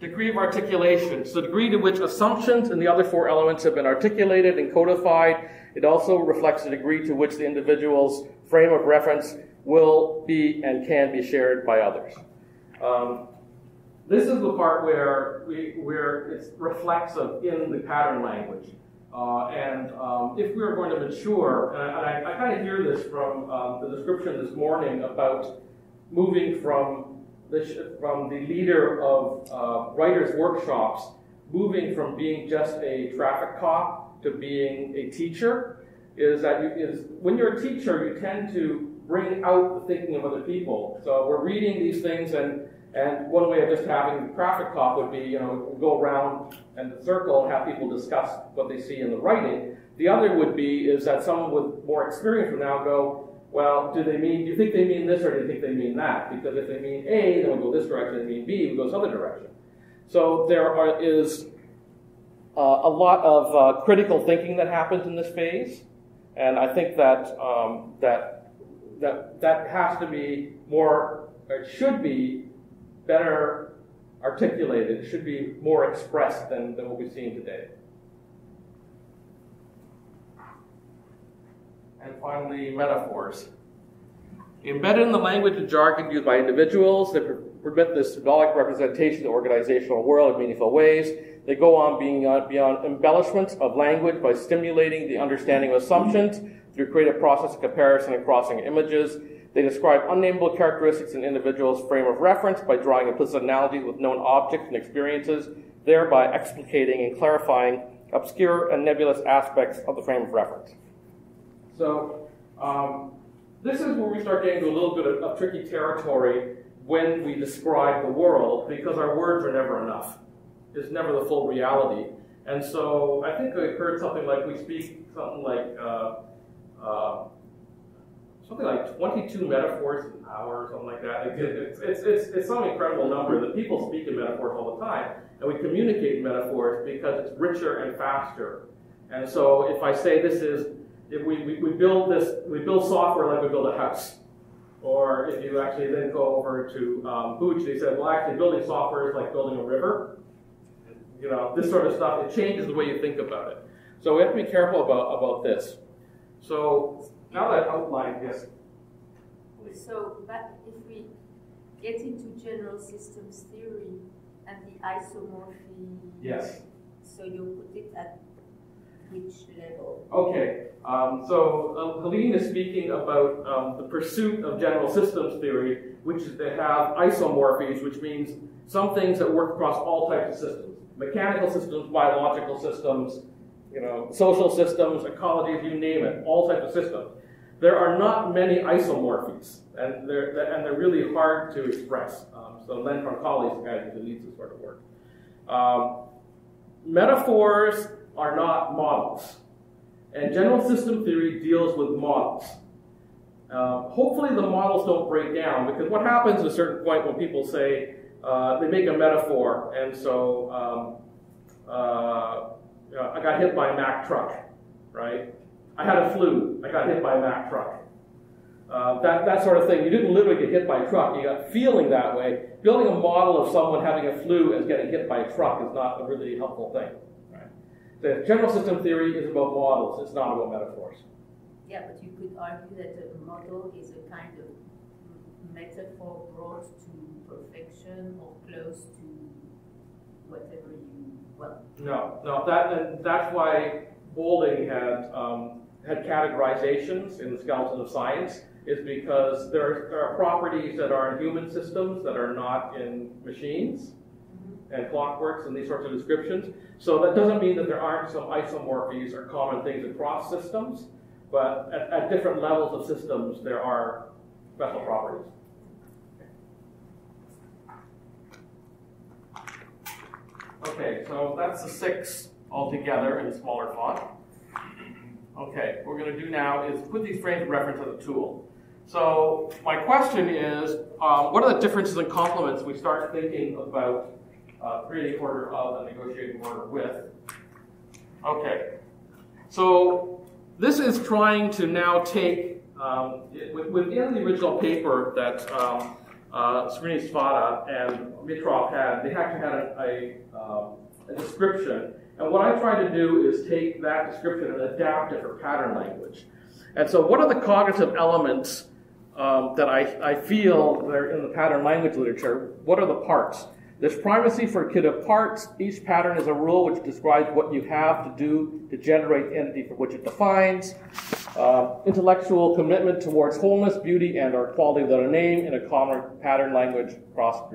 Degree of articulation is the degree to which assumptions and the other four elements have been articulated and codified It also reflects the degree to which the individual's frame of reference will be and can be shared by others. Um, this is the part where, we, where it's reflexive in the pattern language. Uh, and um, if we are going to mature, and I, I, I kind of hear this from um, the description this morning about moving from the, from the leader of uh, writers' workshops, moving from being just a traffic cop to being a teacher, is that you, is when you're a teacher, you tend to bring out the thinking of other people. So we're reading these things and and one way of just having the traffic cop would be, you know, go around and circle and have people discuss what they see in the writing. The other would be is that someone with more experience would now go, well, do they mean, do you think they mean this or do you think they mean that? Because if they mean A, then we'll go this direction. If they mean B, we'll go this other direction. So there are, is uh, a lot of uh, critical thinking that happens in this phase, and I think that um, that that that has to be more, it should be better articulated, should be more expressed than, than what we've seen today. And finally, metaphors. Embedded in the language and jargon used by individuals, they permit the symbolic representation of the organizational world in meaningful ways. They go on being uh, beyond embellishments of language by stimulating the understanding of assumptions through creative process of comparison and crossing images. They describe unnameable characteristics in individuals' frame of reference by drawing implicit analogies with known objects and experiences, thereby explicating and clarifying obscure and nebulous aspects of the frame of reference. So, um, this is where we start getting to a little bit of, of tricky territory when we describe the world because our words are never enough. It's never the full reality. And so I think I heard something like we speak something like uh, uh, something like 22 metaphors an hour or something like that. It's, it's, it's, it's some incredible number that people speak in metaphors all the time. And we communicate metaphors because it's richer and faster. And so if I say this is, if we, we, we build this, we build software like we build a house. Or if you actually then go over to um, Booch, they said, well, actually building software is like building a river. You know, this sort of stuff, it changes the way you think about it. So we have to be careful about, about this. So now that outline, yes. Please. So, but if we get into general systems theory and the isomorphy. Yes. So you put it at which level? Okay, um, so uh, Helene is speaking about um, the pursuit of general systems theory, which is to have isomorphies, which means some things that work across all types of systems. Mechanical systems, biological systems, you know, social systems, ecologies, you name it, all types of systems. There are not many isomorphies, and they're, and they're really hard to express. Um, so Len Troncale is the guy who leads this sort of work. Um, metaphors are not models, and general system theory deals with models. Uh, hopefully the models don't break down, because what happens at a certain point when people say, uh, they make a metaphor, and so um, uh, you I got hit by a Mack truck, right? I had a flu. I got hit by a Mack truck. Uh, that, that sort of thing. You didn't literally get hit by a truck. You got feeling that way. Building a model of someone having a flu as getting hit by a truck is not a really helpful thing. Right? The general system theory is about models. It's not about metaphors. Yeah, but you could argue that a model is a kind of metaphor brought to perfection or close to whatever you well. No, no. That that's why Boulding had um, had categorizations in the skeleton of science is because there are, properties that are in human systems that are not in machines and clockworks and these sorts of descriptions. So that doesn't mean that there aren't some isomorphies or common things across systems, but at, at different levels of systems there are special properties. Okay, so that's the six altogether in smaller font. Okay, what we're going to do now is put these frames of reference as a tool. So my question is, um, what are the differences and complements we start thinking about uh, creating order of and negotiating order with? Okay, so this is trying to now take, um, within the original paper that um, uh, Svada and Mitroff had, they actually had a, a, um, a description And what I try to do is take that description and adapt it for pattern language. And so, what are the cognitive elements um, that I, I feel are in the pattern language literature? What are the parts? There's primacy for a kit of parts. Each pattern is a rule which describes what you have to do to generate the entity for which it defines. Uh, intellectual commitment towards wholeness, beauty, and or quality without a name in a common pattern language cross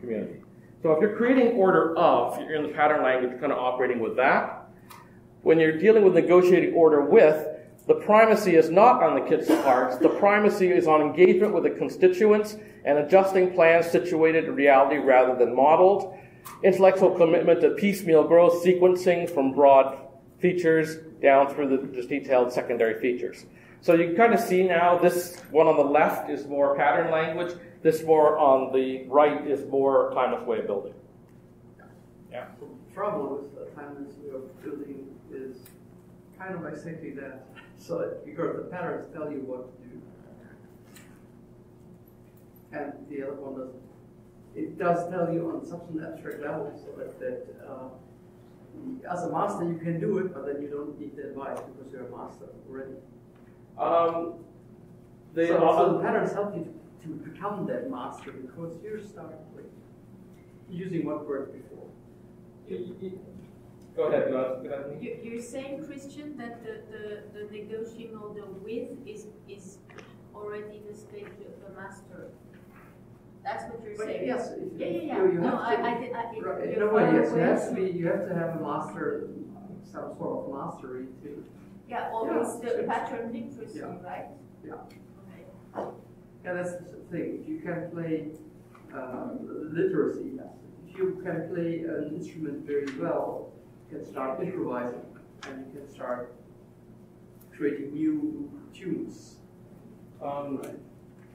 community. So if you're creating order of, you're in the pattern language, kind of operating with that. When you're dealing with negotiating order with, the primacy is not on the kits of parts. The primacy is on engagement with the constituents and adjusting plans situated in reality rather than modeled. Intellectual commitment to piecemeal growth, sequencing from broad features down through the just detailed secondary features. So you can kind of see now this one on the left is more pattern language. This more on the right is more timeless way of building. Yeah. The trouble with the timeless way of building is kind of exactly that. So because the patterns tell you what to do, and the other one doesn't. It does tell you on such an abstract level, so that, that uh, as a master you can do it, but then you don't need the advice because you're a master already. Um, so, so, the patterns help you to, to become that master because you're starting like, using what worked before. Go ahead, go ahead. You're saying, Christian, that the, the, the negotiating order with is, is already the stage of a master that's what you're but saying. Yes. Yeah, yeah, yeah. You, you no, I, I, I, I, right, in a way, yes. You have to be. You have to have a master, some sort of mastery too. Yeah, always yeah, the pattern interests yeah. right? Yeah. Okay. Yeah, that's the thing. If you can play uh, literacy, if you can play an instrument very well, you can start improvising and you can start creating new tunes. Um,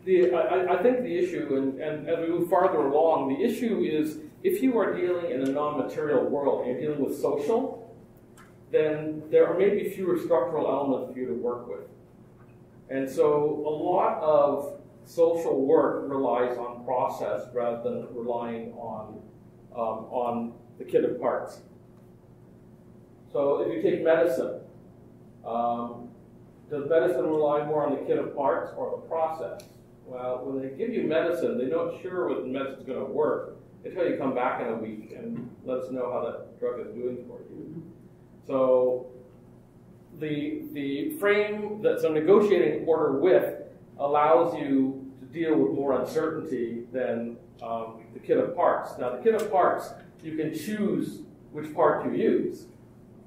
the, I, I, think the issue, and, and as we move farther along, the issue is if you are dealing in a non-material world and you're dealing with social, then there are maybe fewer structural elements for you to work with. And so a lot of social work relies on process rather than relying on, um, on the kit of parts. So if you take medicine, um, does medicine rely more on the kit of parts or the process? Well, when they give you medicine, they're not sure what the medicine's going to work until you come back in a week and let us know how that drug is doing for you. So the, the frame that's a negotiating order with allows you to deal with more uncertainty than um, the kit of parts. Now, the kit of parts, you can choose which part you use.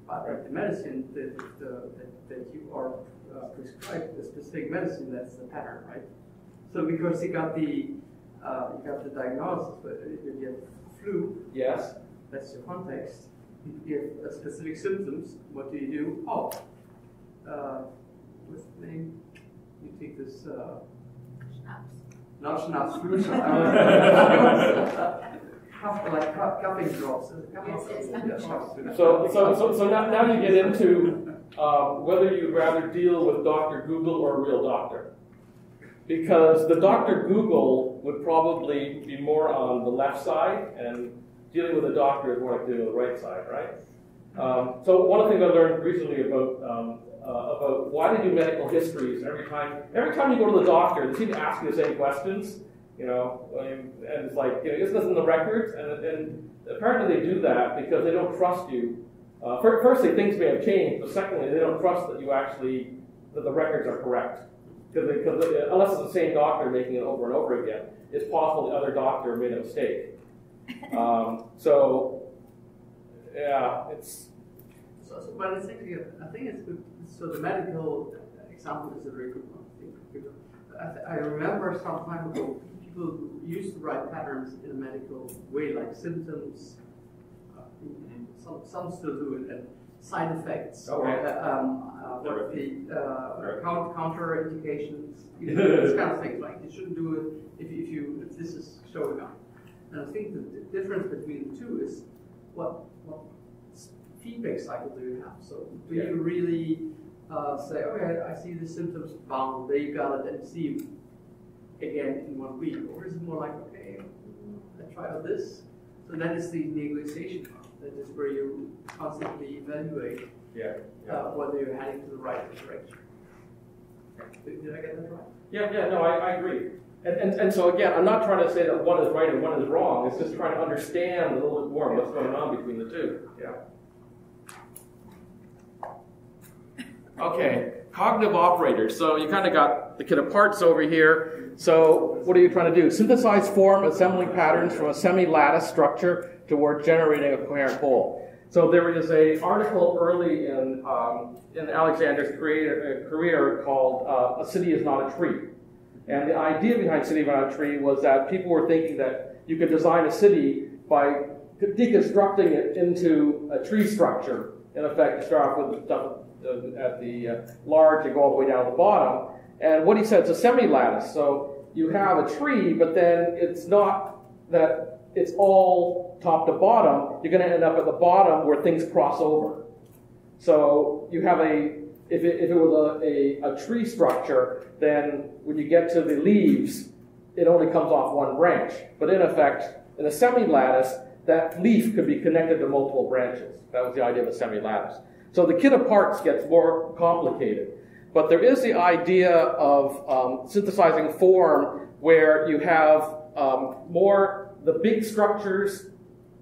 But the medicine that, that, that you are uh, prescribed, the specific medicine, that's the pattern, right? So because you got the uh, you got the diagnosis, but if you get flu, yes, that's the context. You get specific symptoms. What do you do? Oh, uh, what's the name? You take this. Uh, schnapps. Not schnapps, flu shot. like cupping drops. Yes, yes. So, so, so, so now, now you get into uh, whether you'd rather deal with Dr. Google or a real doctor because the Dr. Google would probably be more on the left side, and dealing with a doctor is more like dealing with the right side, right? Um, so one of the things I learned recently about um, uh, about why they do medical histories every time every time you go to the doctor, they seem to ask you the same questions, you know, and it's like, you know, isn't this in the records? And, and apparently they do that because they don't trust you. Uh, firstly, things may have changed, but secondly, they don't trust that you actually that the records are correct. Because unless it's the same doctor making it over and over again, it's possible the other doctor made a mistake. Um, so, yeah, it's. So, but it's actually, I think it's good. So the medical example is a very good one. I, I remember some time ago, people used to write patterns in a medical way, like symptoms. Uh, some, some still do it, and side effects okay. or uh, um, uh, what the uh, count, counter indications, this kind of things. Like you shouldn't do it if, if you if this is showing up. And I think the, difference between the two is what feedback cycle do you have? So do yeah. you really uh, say, okay, I see the symptoms bound, there you got it, and see again in one week, or is it more like, okay, I tried this, so that is the negotiation part That is where you constantly evaluate Yeah. uh, whether you're heading to the right direction. Did did I get that right? Yeah, yeah, no, I, I agree. And, and, and so again, I'm not trying to say that one is right and one is wrong. It's just trying to understand a little bit more what's going on between the two. Yeah. Okay, cognitive operators. So you kind of got the kit of parts over here. So what are you trying to do? Synthesize form assembling patterns from a semi-lattice structure toward generating a coherent whole. So there is a article early in um, in Alexander's career, uh, career called uh, "A City Is Not a Tree," and the idea behind "City Is Not a Tree" was that people were thinking that you could design a city by deconstructing it into a tree structure. In effect, start off with at the uh, large and go all the way down to the bottom. And what he said, it's a semi-lattice. So you have a tree, but then it's not that it's all top to bottom. You're going to end up at the bottom where things cross over. So you have a, if it, if it was a, a, a tree structure, then when you get to the leaves, it only comes off one branch. But in effect, in a semi-lattice, that leaf could be connected to multiple branches. That was the idea of a semi-lattice. So the kit of parts gets more complicated. But there is the idea of um, synthesizing form where you have um, more the big structures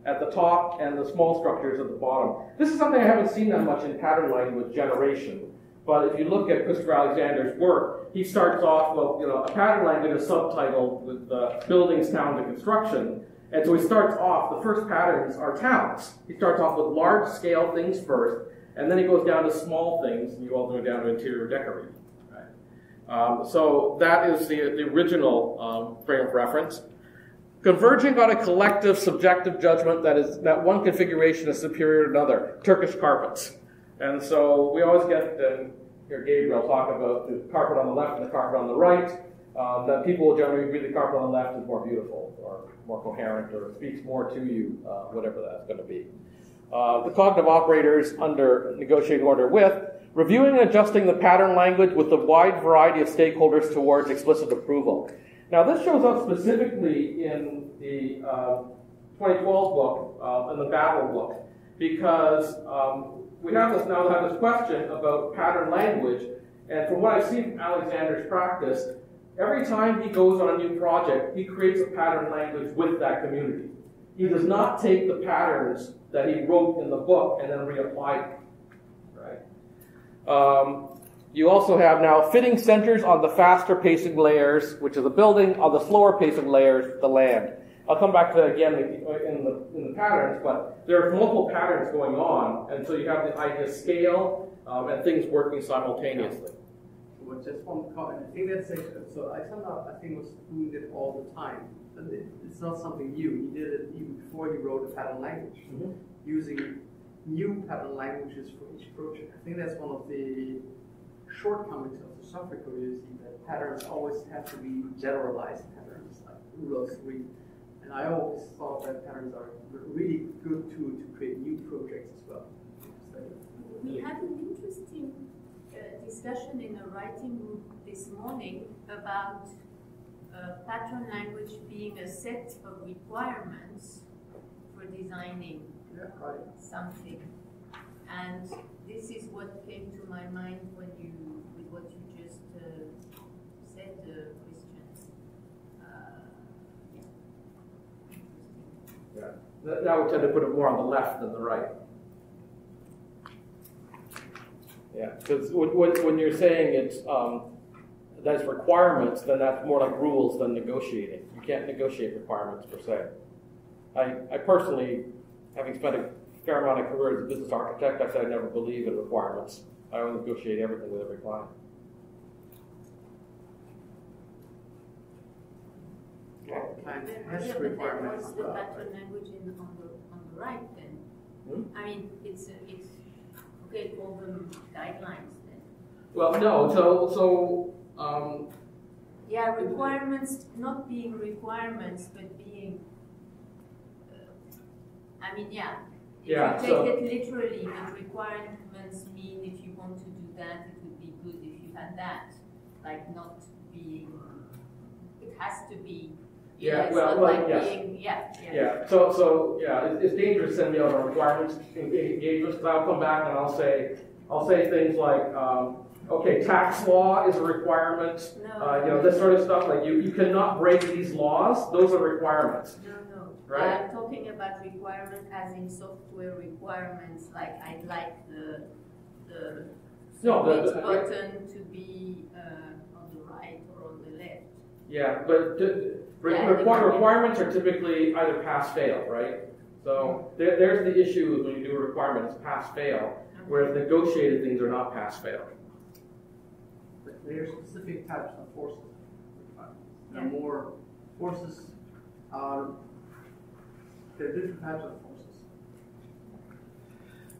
at the top and the small structures at the bottom. This is something I haven't seen that much in pattern language generation. But if you look at Christopher Alexander's work, he starts off, well, you know, a pattern language is subtitled with uh, buildings, towns, and construction. And so he starts off, the first patterns are towns. He starts off with large scale things first, and then he goes down to small things, and you all go down to interior decorating. Right? Um, so that is the, the original um, frame of reference. Converging on a collective subjective judgment that is that one configuration is superior to another. Turkish carpets. And so we always get, and here Gabriel talk about the carpet on the left and the carpet on the right, um, that people will generally agree the carpet on the left is more beautiful or more coherent or speaks more to you, uh, whatever that's going to be. Uh, the cognitive operators under negotiating order with, reviewing and adjusting the pattern language with the wide variety of stakeholders towards explicit approval. Now, this shows up specifically in the uh, 2012 book, uh, in the Battle book, because um, we have this now have this question about pattern language, and from what I've seen from Alexander's practice, every time he goes on a new project, he creates a pattern language with that community. He does not take the patterns that he wrote in the book and then reapply them. Right? Um, you also have now fitting centers on the faster pacing layers, which is the building, on the slower pacing layers, the land. I'll come back to that again in the, in the patterns, but there are multiple patterns going on, and so you have the idea of scale um, and things working simultaneously. So just one comment. I think that's a, so I think, was doing it all the time it's not something new. He did it even before he wrote a pattern language, mm-hmm. using new pattern languages for each project. I think that's one of the shortcomings of the software community that patterns always have to be generalized patterns, like rule of three. And I always thought that patterns are really good tool to create new projects as well. We had an interesting uh, discussion in a writing group this morning about pattern language being a set of requirements for designing yeah, right. something. And this is what came to my mind when you, with what you just uh, said, uh, Christian. Uh, yeah. yeah. That would tend to put it more on the left than the right. Yeah, because when, when you're saying it's um, that's requirements, then that's more like rules than negotiating. You can't negotiate requirements per se. I, I personally, having spent a fair amount of career as a business architect, I said I never believe in requirements. I only negotiate everything with every client. Well, client has requirements. What's the pattern language in, on, the, on the right then? Hmm? I mean, it's, it's okay, call them guidelines then. Well, no, so, so um, yeah, requirements not being requirements, but being. Uh, I mean, yeah. If yeah, you take so, it literally, the requirements mean if you want to do that, it would be good if you had that. Like not being. It has to be Yeah, it's well, not well, like yes. being, yeah, yeah. Yeah, so, so, yeah, it's, it's dangerous sending out requirements, engagements, I'll come back and I'll say, I'll say things like, um, okay, tax law is a requirement, No. uh, you know, this sort of stuff, like you, you cannot break these laws, those are requirements. No, no. Right. I'm talking about requirement as in software requirements, like I'd like the, the No, the- the- button to be, uh, on the right or on the left. Yeah, but the, re- Yeah, requir- requirements are typically either pass, fail, right? So there, there's the issue when you do a requirement, it's pass, fail, whereas negotiated things are not pass, fail. But there are specific types of forces. There are more forces, are, there are different types of forces.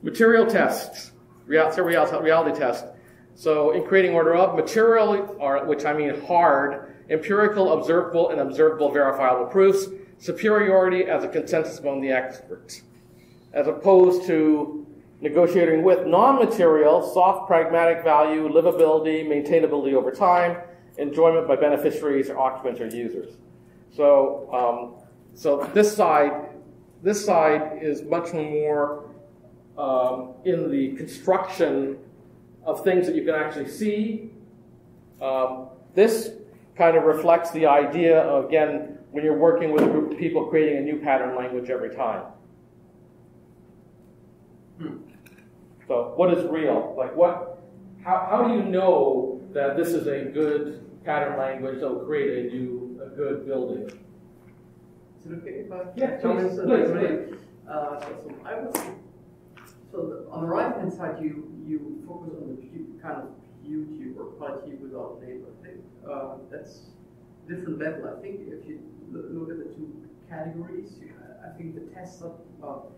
Material tests, real, so real, reality test. So in creating order of material, or which I mean hard, empirical, observable, and observable verifiable proofs, superiority as a consensus among the experts, as opposed to negotiating with non-material, soft pragmatic value, livability, maintainability over time, enjoyment by beneficiaries or occupants or users. So, um, so this side, this side is much more um, in the construction of things that you can actually see. Um, this kind of reflects the idea of, again, when you're working with a group of people creating a new pattern language every time. So, what is real? Like, what? How, how do you know that this is a good pattern language that will create a new, a good building? Is it okay if I? Yeah, jump please, please, So, Uh, so, so I would, so the, on the right hand side, you, you focus on the kind of beauty or quality without labor. I think, Uh, that's different level. I think if you look, at the two categories, you, I think the tests of, well,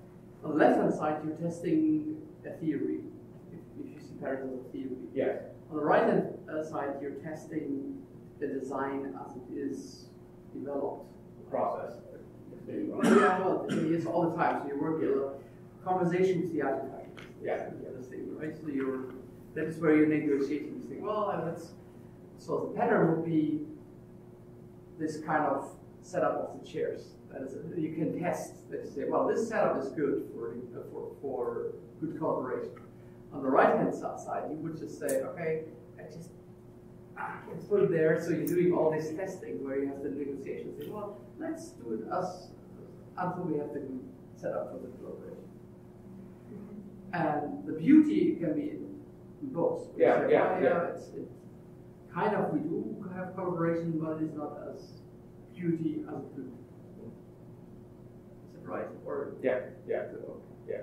on the left hand side, you're testing a theory. If, if you see patterns as theory. Yes. On the right hand uh, side, you're testing the design as it is developed. The Process. Yeah, well, it's all the time. So you're in a conversation with the architect. Yeah. The other thing, right? So you're that is where you're negotiating. You think, well, let's. So the pattern would be this kind of setup of the chairs. That is, you can test. Let's say, well, this setup is good for for for good collaboration. On the right hand side, you would just say, okay, I just ah, it's put it there, so you're doing all this testing where you have the negotiations. Say, well, let's do it us until we have the good setup for the collaboration. Mm-hmm. And the beauty can be in both. Yeah, say, yeah, "Oh, yeah. It's, it's kind of we do have collaboration, but it's not as beauty as it could. Is it right? Or Yeah, yeah, yeah.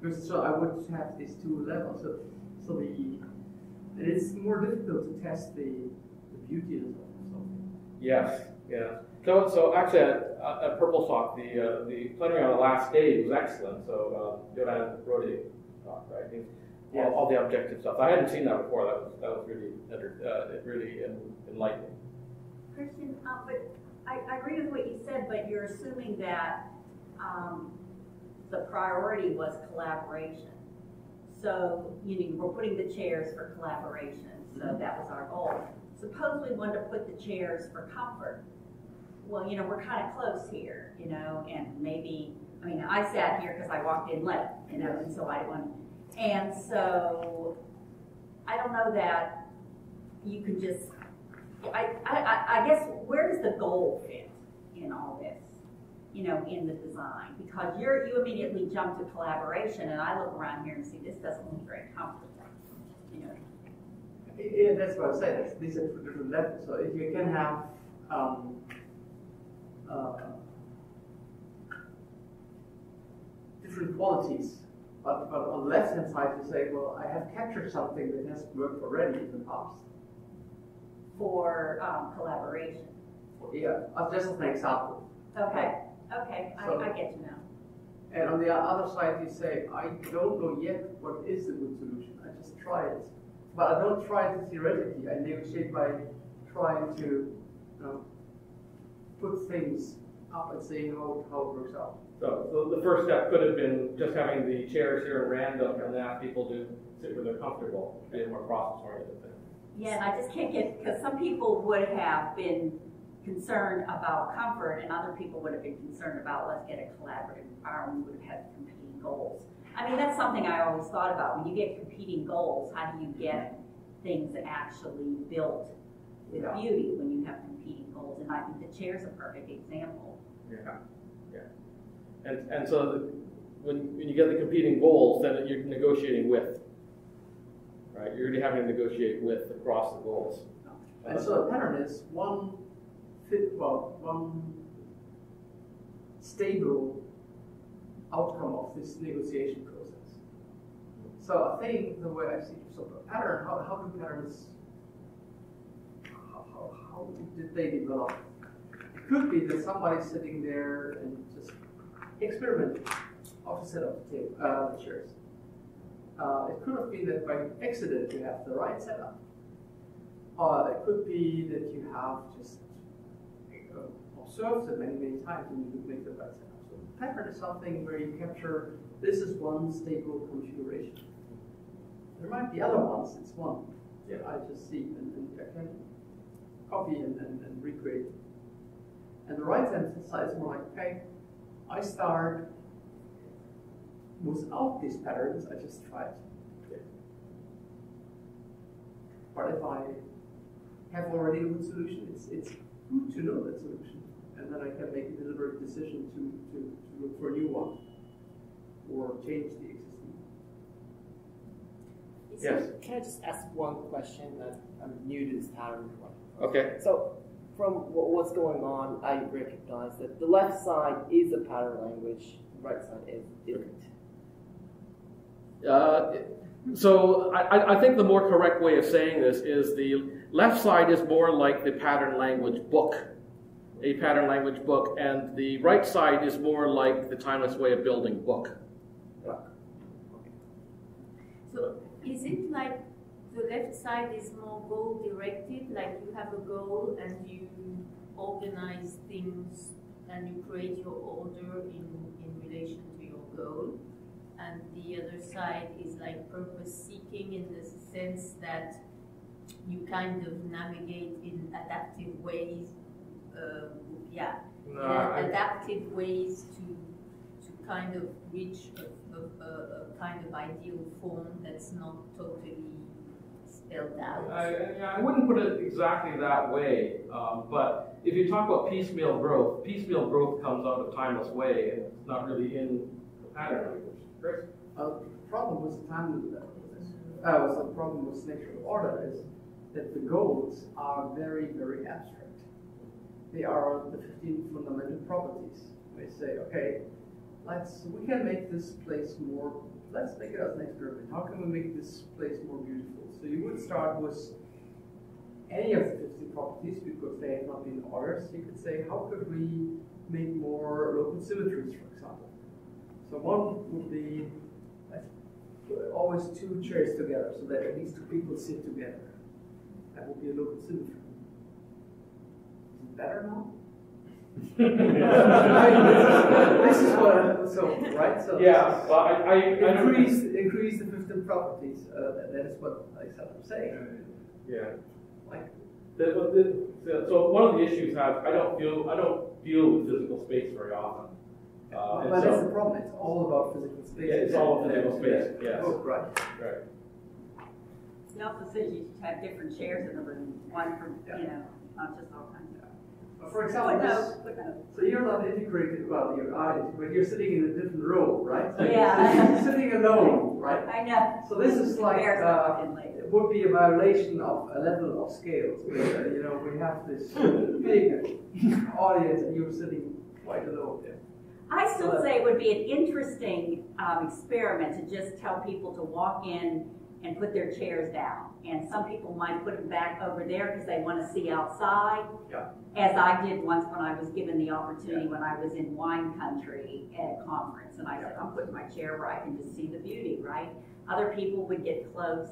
Because so I would have these two levels. So, so the and it's more difficult to test the, the beauty of something. Yes, yeah. So, so actually, at, at PURPLSOC, the uh, the plenary on the last day was excellent. So, uh, Joanne Brody talked, right? I Yes. all, all the objective stuff. I hadn't seen that before. That was that was really enter- uh, really enlightening. Christian, uh, but I, I agree with what you said, but you're assuming that, um, the priority was collaboration. So, you know, we're putting the chairs for collaboration, so mm-hmm. that was our goal. Suppose we wanted to put the chairs for comfort. Well, you know, we're kind of close here, you know, and maybe, I mean, I sat here because I walked in late, you know, and so I want, and so, I don't know that you could just I, I, I- I guess, where does the goal fit in all this? You know, in the design, because you're, you immediately jump to collaboration, and I look around here and see this doesn't look very comfortable. You know, Yeah, that's what I'm saying. These are two different levels. So if you can have um, uh, different qualities, but, but on the left hand side you say, well, I have captured something that has worked already in the past. for, um, collaboration. Yeah, just as an example. Okay, okay, I, So- I get you now. And on the other side, you say, I don't know yet what is the good solution. I just try it. But I don't try it theoretically. I negotiate by trying to, you know, put things up and see how, how it works out. So, so the first step could have been just having the chairs here at random and then ask people to sit where they're comfortable, be a more process oriented thing. Yeah, and I just can't get, because some people would have been concerned about comfort and other people would have been concerned about, let's get a collaborative environment, we would have had competing goals. I mean, that's something I always thought about. When you get competing goals, how do you get things actually built with Yeah. beauty when you have competing goals? And I think the chair's a perfect example. Yeah, yeah. And, and so the- when, when you get the competing goals, then you're negotiating with, right? You're gonna have to negotiate with across the goals. And so a pattern is one fit, well, one stable outcome of this negotiation process. So I think the way I see so pattern, how, how do patterns, how, how, how did they develop? It could be that somebody's sitting there and just experimenting to set up the table, uh, chairs. Uh, it could have been that by accident you have the right setup. Or it could be that you have just observed it many, many times and you can make the right setup. So pattern is something where you capture this is one stable configuration. There might be other ones, it's one. Yeah. I just see and, and I can copy and, and, and recreate. And the right hand side is more like, okay, I start without these patterns, I just try it. But if I have already a good solution, it's, it's good to know that solution. And then I can make a deliberate decision to, to, to look for a new one or change the existing. Yes. So Can I just ask one question that I'm new to this pattern? Okay. So from what's going on, I recognize that the left side is a pattern language, the right side is isn't. Uh, so I, I- I think the more correct way of saying this is the left side is more like the pattern language book, a pattern language book, and the right side is more like the timeless way of building book. So is it like the left side is more goal directed, like you have a goal and you organize things and you create your order in, in relation to your goal? And the other side is like purpose seeking in the sense that you kind of navigate in adaptive ways, yeah, No, in I- adaptive ways to, to kind of reach a, a, a, a kind of ideal form that's not totally spelled out. I, yeah, I wouldn't put it exactly that way, um, but if you talk about piecemeal growth, piecemeal growth comes out of timeless way, and it's not really in the pattern language. Chris? Uh, the problem with the time, uh, was the problem with nature of order is that the goals are very, very abstract. They are the 15 fundamental properties. We say, okay, let's, we can make this place more, let's make it as an experiment. How can we make this place more beautiful? So you would start with any of the 15 properties because they have not been. So you could say, how could we make more local symmetries, for example? So one would be always two chairs together so that at least two people sit together. That would be a local symmetry. Is it better now? this is what I, so right. So Yeah, well, I, I, I don't- increase increase the 15 properties. Uh, that, that is what I said. I'm saying. Yeah. Like The, the, the, so one of the issues has I don't feel I don't deal with physical space very often. Uh, and but that's the so, problem. It's all about physical space. Yeah, it's all about physical space, yes. Oh, right. right. He also says you should have different chairs in the room, one for, you know, not just all kinds of. But for example, this, Footnote, footnote. So you're not integrated, well, you are integrated, you're sitting in a different role, right? So you're Yeah. sitting- Sitting alone, right? I know. So this is like, uh, walk in later. it would be a violation of a level of scales. where, uh, You know, we have this big audience and you're sitting quite alone there. I still say it would be an interesting um, experiment to just tell people to walk in and put their chairs down. And some people might put them back over there because they want to see outside. Yeah. As I did once when I was given the opportunity when I was in wine country at a conference. And I said, I'm putting my chair where I can just see the beauty, right? Other people would get close.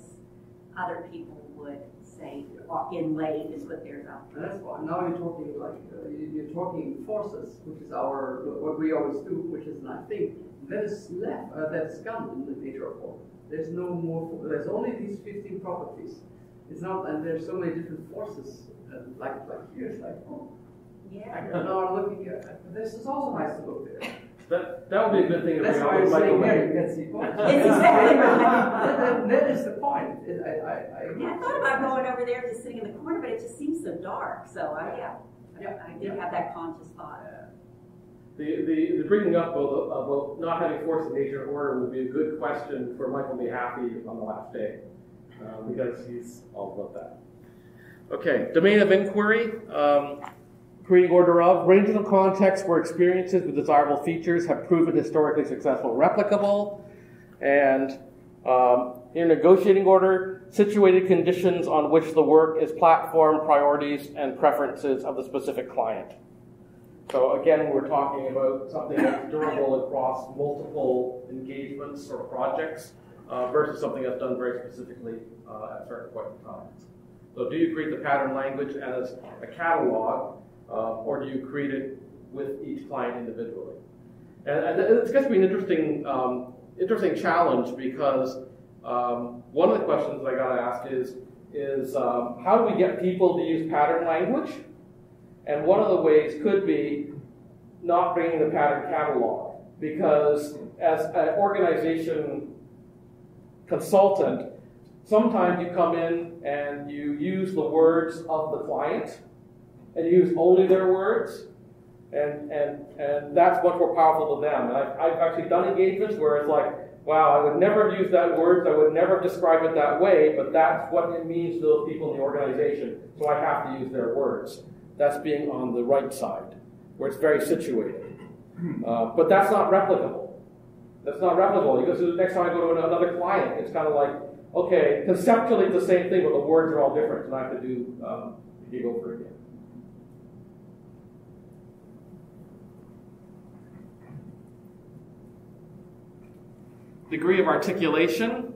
Other people would say, walk in late and put theirs up. And that's why, now you're talking like, uh, you- you're talking forces, which is our, what we always do, which is, and I think, that is left, uh, that is gone in the nature of order. There's no more, there's only these fifteen properties. It's not, and there's so many different forces, uh, like, like here, it's like, oh, Yeah. No, I'm looking at, this is also nice to look there. That, that would be a good thing to That's bring up why with I'm Michael saying here, you can see points. It's exactly right. That- That is the point, It- I, I, I. Yeah, I thought about going over there, just sitting in the corner, but it just seems so dark, so I, yeah. Yeah. I did have that conscious thought. The, the, the bringing up of, about not having force of nature and order would be a good question for Michael to be happy on the last day, uh, because he's all about that. Okay, domain of inquiry, um, creating order of, ranges of contexts where experiences with desirable features have proven historically successful replicable, and um, in negotiating order, situated conditions on which the work is platform, priorities, and preferences of the specific client. So again, we're talking about something that's durable across multiple engagements or projects uh, versus something that's done very specifically uh, at a certain point in time. So do you create the pattern language as a catalog, uh, or do you create it with each client individually? And, and it's to be an interesting, um, interesting challenge because um, one of the questions I got to ask is, is um, how do we get people to use pattern language? And one of the ways could be not bringing the pattern catalog, because as an organization consultant, sometimes you come in and you use the words of the client and use only their words, and, and, and that's much more powerful to them. And I've, I've actually done engagements where it's like, wow, I would never have used that word, I would never describe it that way, but that's what it means to those people in the organization, so I have to use their words. That's being on the right side, where it's very situated. Uh, but that's not replicable. That's not replicable. Because the next time I go to another client, it's kind of like, okay, conceptually it's the same thing, but the words are all different, and I have to do um, dig over again. Degree of articulation.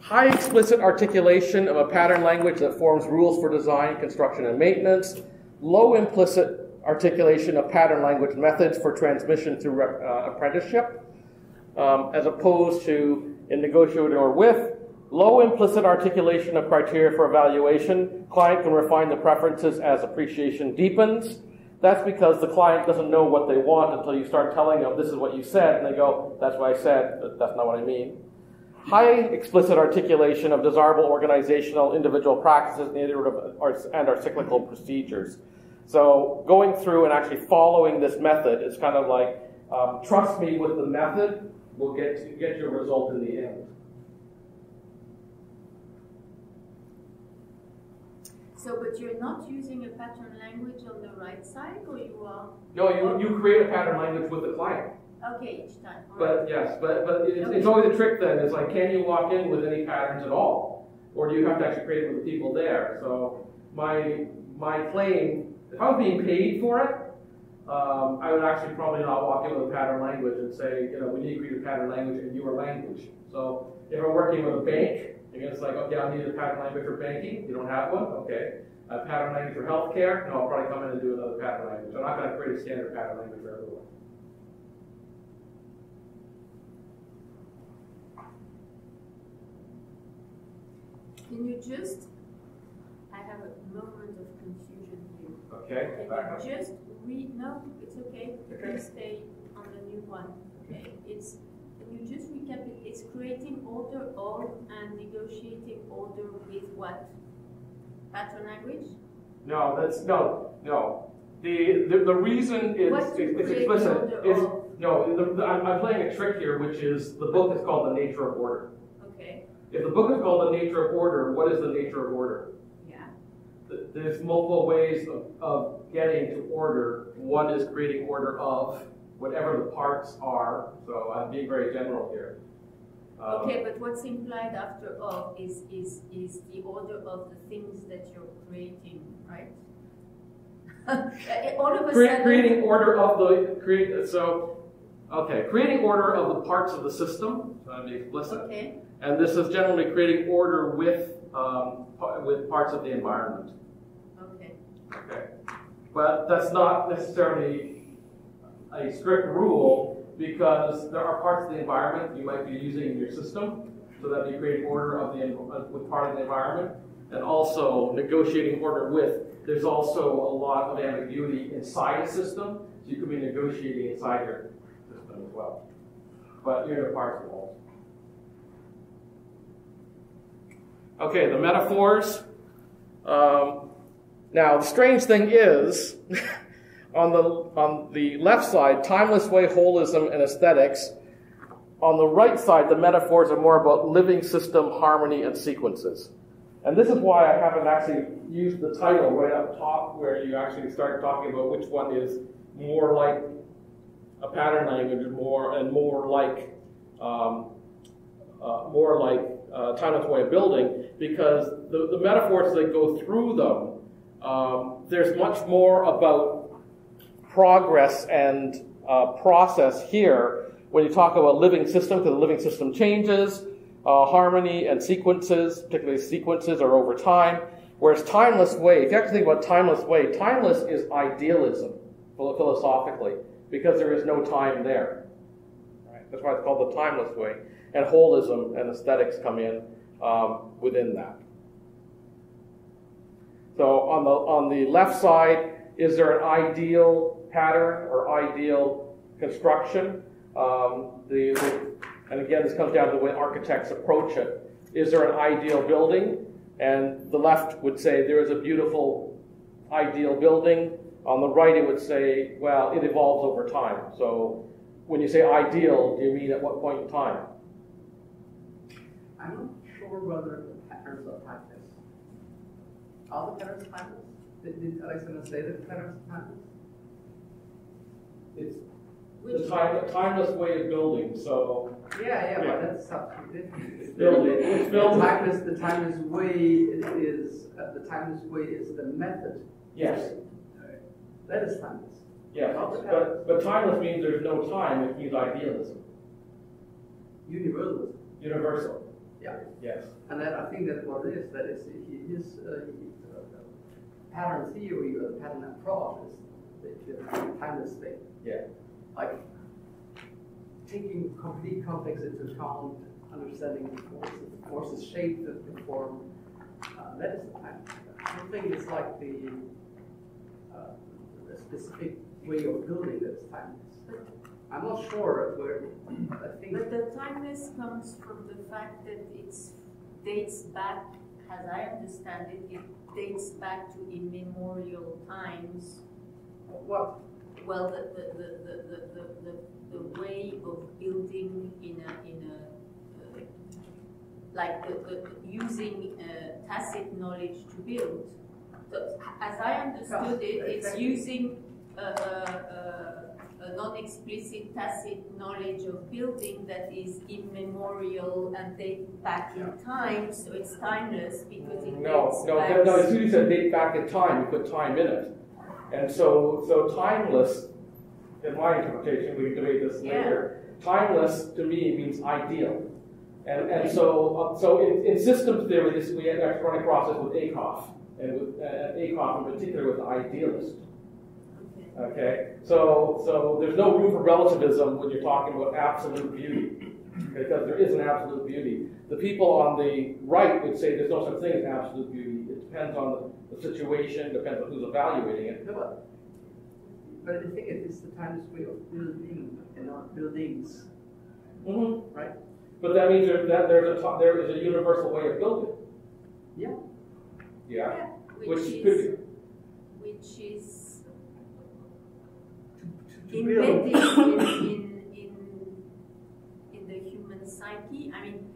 High explicit articulation of a pattern language that forms rules for design, construction, and maintenance. Low implicit articulation of pattern language methods for transmission through uh, apprenticeship, um, as opposed to in negotiating or with. Low implicit articulation of criteria for evaluation. Client can refine the preferences as appreciation deepens. That's because the client doesn't know what they want until you start telling them this is what you said, and they go, that's what I said, but that's not what I mean. High explicit articulation of desirable organizational individual practices and and our cyclical procedures. So going through and actually following this method is kind of like, um, trust me with the method, we'll get to get you a result in the end. So, but you're not using a pattern language on the right side, or you are? No, you, you create a pattern language with the client. Okay, each time. all right. But yes, but, but it's, it's always a trick then. It's like, can you walk in with any patterns at all? Or do you have to actually create it with the people there? So my, my claim, if I was being paid for it, um, I would actually probably not walk in with a pattern language and say, you know, we need to create a pattern language in your language. So if I'm working with a bank, and it's like, okay, I need a pattern language for banking. You don't have one? Okay. A pattern language for healthcare? No, I'll probably come in and do another pattern language. I'm not going to create a standard pattern language for everyone. Can you just, I have a here. Okay. back Can up. you just read, no, it's okay, Okay. please stay on the new one, okay? It's, can you just recap it, it's creating order of and negotiating order with what? Pattern language? No, that's no, no. The the, the reason What it's, explicit is no. The, the, I'm, I'm playing a trick here, which is the book is called The Nature of Order. Okay, If the book is called The Nature of Order, what is the nature of order? There's multiple ways of, of getting to order. One is creating order of whatever the parts are. So I'm being very general here. Um, okay, but what's implied after of is, is, is the order of the things that you're creating, right? All of a Crea- sudden. creating order of the create. So, okay, creating order of the parts of the system. So I'm being explicit. Okay, And this is generally creating order with, um, with parts of the environment. okay, Okay. But that's not necessarily a strict rule because there are parts of the environment you might be using in your system so that you create order of the, uh, with part of the environment and also negotiating order with there's also a lot of ambiguity inside a system, so you could be negotiating inside your system as well. But you're in parts of walls. Okay, the metaphors. Um, now, the strange thing is, on the on the left side, timeless way, holism, and aesthetics. On the right side, the metaphors are more about living system, harmony, and sequences. And this is why I haven't actually used the title right up top, where you actually start talking about which one is more like a pattern language, more and more like um, uh, more like uh, of building, because the, the metaphors that go through them, um, there's much more about progress and uh, process here when you talk about living system, because the living system changes uh, harmony and sequences, particularly sequences, are over time. Whereas timeless way, if you actually think about timeless way, timeless is idealism philosophically because there is no time there. Right? That's why it's called the timeless way. And holism and aesthetics come in um, within that. So on the on the left side, is there an ideal pattern or ideal construction? Um, the, the and again, this comes down to the way architects approach it. Is there an ideal building? And the left would say there is a beautiful ideal building. On the right, it would say, well, it evolves over time. So when you say ideal, do you mean at what point in time? I'm not sure whether the patterns are timeless. Are the patterns timeless? Did, did Alexander say that the patterns are timeless? It's the time, timeless way of building. So Yeah, yeah, Yeah. but that's something different. it's building. It's The building. timeless, the timeless way is, uh, the timeless way is the method. Yes. That is timeless. Yes. But, but timeless means there's no time. It means idealism. Universalism. Universal. Yeah. Yes. And that, I think that what it is, that is, his, uh, he- uh, pattern theory or the pattern approach is the, the timeless thing. Yeah. Like, taking complete context into account, understanding the forces, the forces shape the, the form, uh, that is the time. I think it's like the, uh, the specific way of building that's timeless. I'm not sure where, I think. But the timeless comes from the fact that it dates back, as I understand it, it dates back to immemorial times. What? Well, the, the, the, the, the, the, the way of building in a, in a uh, like the, the, using uh, tacit knowledge to build. As I understood it, it's using uh, uh, uh a, non-explicit tacit knowledge of building that is immemorial and date back in time, so it's timeless because it No, no, back. no, as soon as you said date back in time, you put time in it. And so, so timeless, in my interpretation, we can debate this later, timeless to me means ideal. And, and so, uh, so in, in system theory, this, we actually run across this with Ackoff, and with, uh, Ackoff in particular was idealist. Okay. Okay, so so there's no room for relativism when you're talking about absolute beauty, because there is an absolute beauty. The people on the right would say there's no such thing as absolute beauty. It depends on the, the situation, depends on who's evaluating it. No, but, the thing is, it is the timeless way of building and not buildings, Mm-hmm. right? But that means there, that there's a to- there is a universal way of building. Yeah. Yeah, Which which is, could which is To, to build. Embedded in, in, in, in the human psyche. I mean,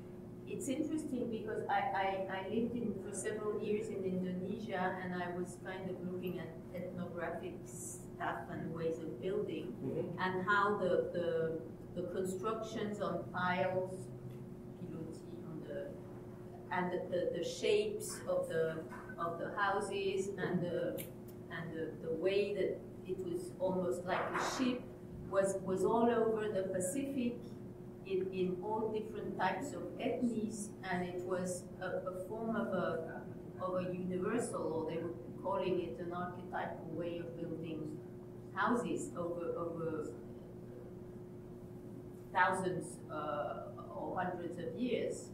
it's interesting because I, I, I lived in for several years in Indonesia and I was kind of looking at ethnographic stuff and ways of building Mhm. and how the, the, the constructions on piles on the, and the, the, the shapes of the, of the houses and the, and the, the way that it was almost like a ship was, was all over the Pacific in, in all different types of ethnies and it was a, a form of a, of a universal or they were calling it an archetypal way of building houses over, over thousands uh, or hundreds of years.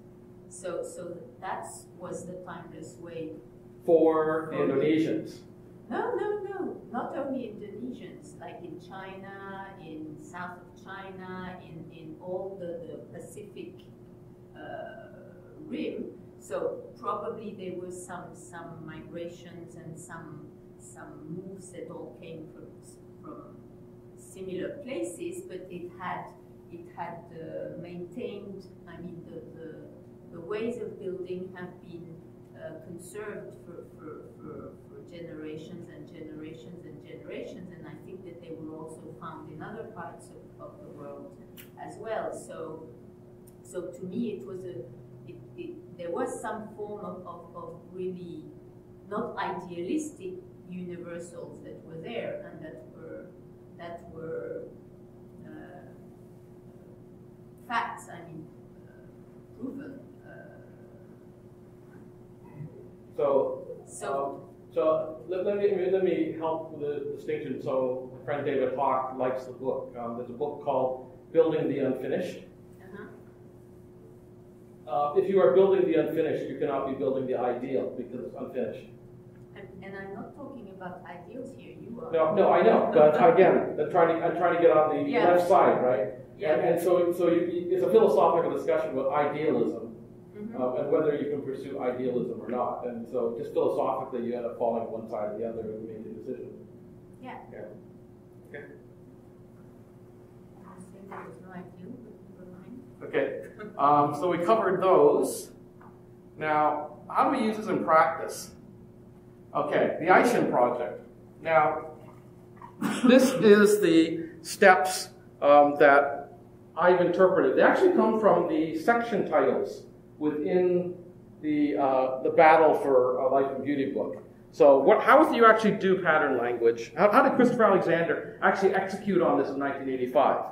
So, so that was the timeless way. for the Indonesians. No, no, no, not only Indonesians, like in China, in south of China, in, in all the, the Pacific uh, rim. So probably there were some, some migrations and some, some moves that all came from, from similar places, but it had, it had uh, maintained, I mean, the, the, the ways of building have been uh, conserved for, for, for, for generations and generations and generations, and I think that they were also found in other parts of, of the world as well. So, so to me, it was a, it, it, there was some form of, of, of really not idealistic universals that were there and that were that were uh, facts. I mean, uh, proven. Uh, So, so. um, so let, let me let me help with the distinction. So, my friend David Hawk likes the book. Um, there's a book called Building the Unfinished. Uh-huh. Uh, if you are building the unfinished, you cannot be building the ideal because it's unfinished. And, and I'm not talking about ideals here. You are. No, no, I know, but again, I'm trying to, I'm trying to get on the Yeah. left side, right? Yeah. And, and so, so you, you- it's a philosophical discussion about idealism Um, and whether you can pursue idealism or not. And so, just philosophically, you end up falling one side or the other and make a decision. Yeah. Yeah. Okay. I think there was no ideal, but never mind. Okay. Um, so we covered those. Now, how do we use this in practice? Okay, the Eishin project. Now, this is the steps um, that I've interpreted. They actually come from the section titles within the uh, the Battle for a Life and Beauty book. So, what, how do you actually do pattern language? How, how did Christopher Alexander actually execute on this in 1985?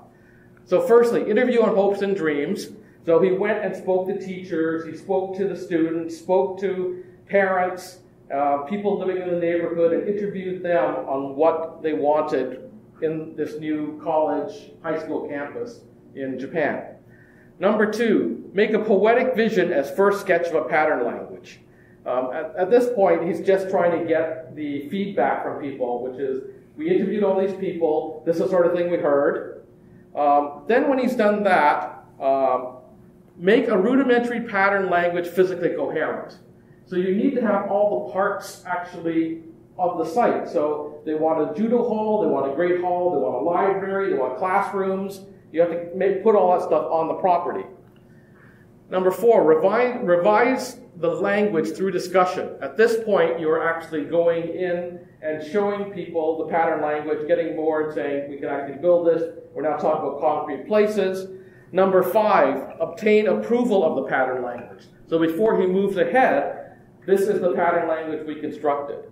So, firstly, interview on hopes and dreams. So, he went and spoke to teachers, he spoke to the students, spoke to parents, uh, people living in the neighborhood, and interviewed them on what they wanted in this new college, high school campus in Japan. Number two, make a poetic vision as first sketch of a pattern language. Um, at, at this point, he's just trying to get the feedback from people, which is we interviewed all these people, this is the sort of thing we heard. Um, then, when he's done that, um, make a rudimentary pattern language physically coherent. So, you need to have all the parts actually of the site. So, they want a judo hall, they want a great hall, they want a library, they want classrooms. You have to make, put all that stuff on the property. Number four, revise, revise the language through discussion. At this point, you're actually going in and showing people the pattern language, getting bored, saying, we can actually build this. We're now talking about concrete places. Number five, obtain approval of the pattern language. So before he moves ahead, this is the pattern language we constructed.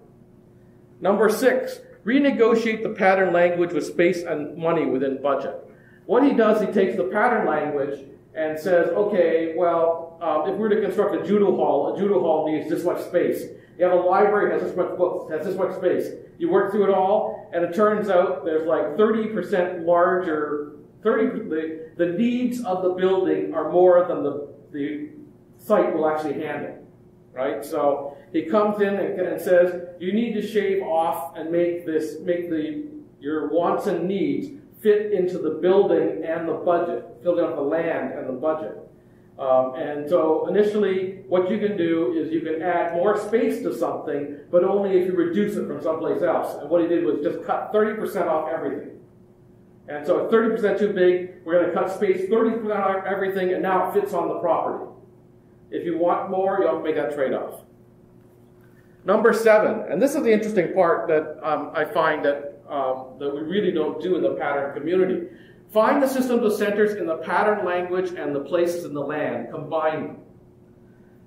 Number six, renegotiate the pattern language with space and money within budget. What he does, he takes the pattern language and says, okay, well, um, if we were to construct a judo hall, a judo hall needs this much space. You have a library has this much books, has this much space. You work through it all, and it turns out there's like 30% larger. 30 the, the needs of the building are more than the the site will actually handle, right? So he comes in and, and says, you need to shave off and make this make the your wants and needs fit into the building and the budget, fill out the land and the budget. Um, and so initially, what you can do is you can add more space to something, but only if you reduce it from someplace else. And what he did was just cut 30% off everything. And so 30% too big, we're going to cut space 30% off everything, and now it fits on the property. If you want more, you have to make that trade off. Number seven, and this is the interesting part that um, I find that, um, that we really don't do in the pattern community. Find the systems of centers in the pattern language and the places in the land, combine them.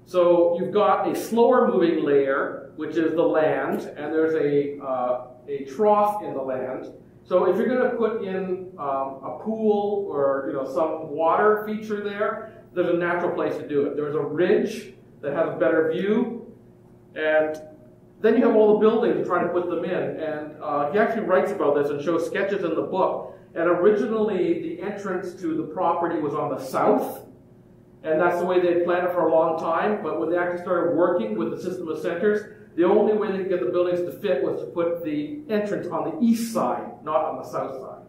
So you've got a slower moving layer, which is the land, and there's a, uh, a trough in the land. So if you're going to put in um, a pool or you know some water feature there, there's a natural place to do it. There's a ridge that has a better view, and then you have all the buildings and trying to put them in. And uh, he actually writes about this and shows sketches in the book. And originally, the entrance to the property was on the south, and that's the way they planned it for a long time. But when they actually started working with the system of centers, The only way they could get the buildings to fit was to put the entrance on the east side, not on the south side.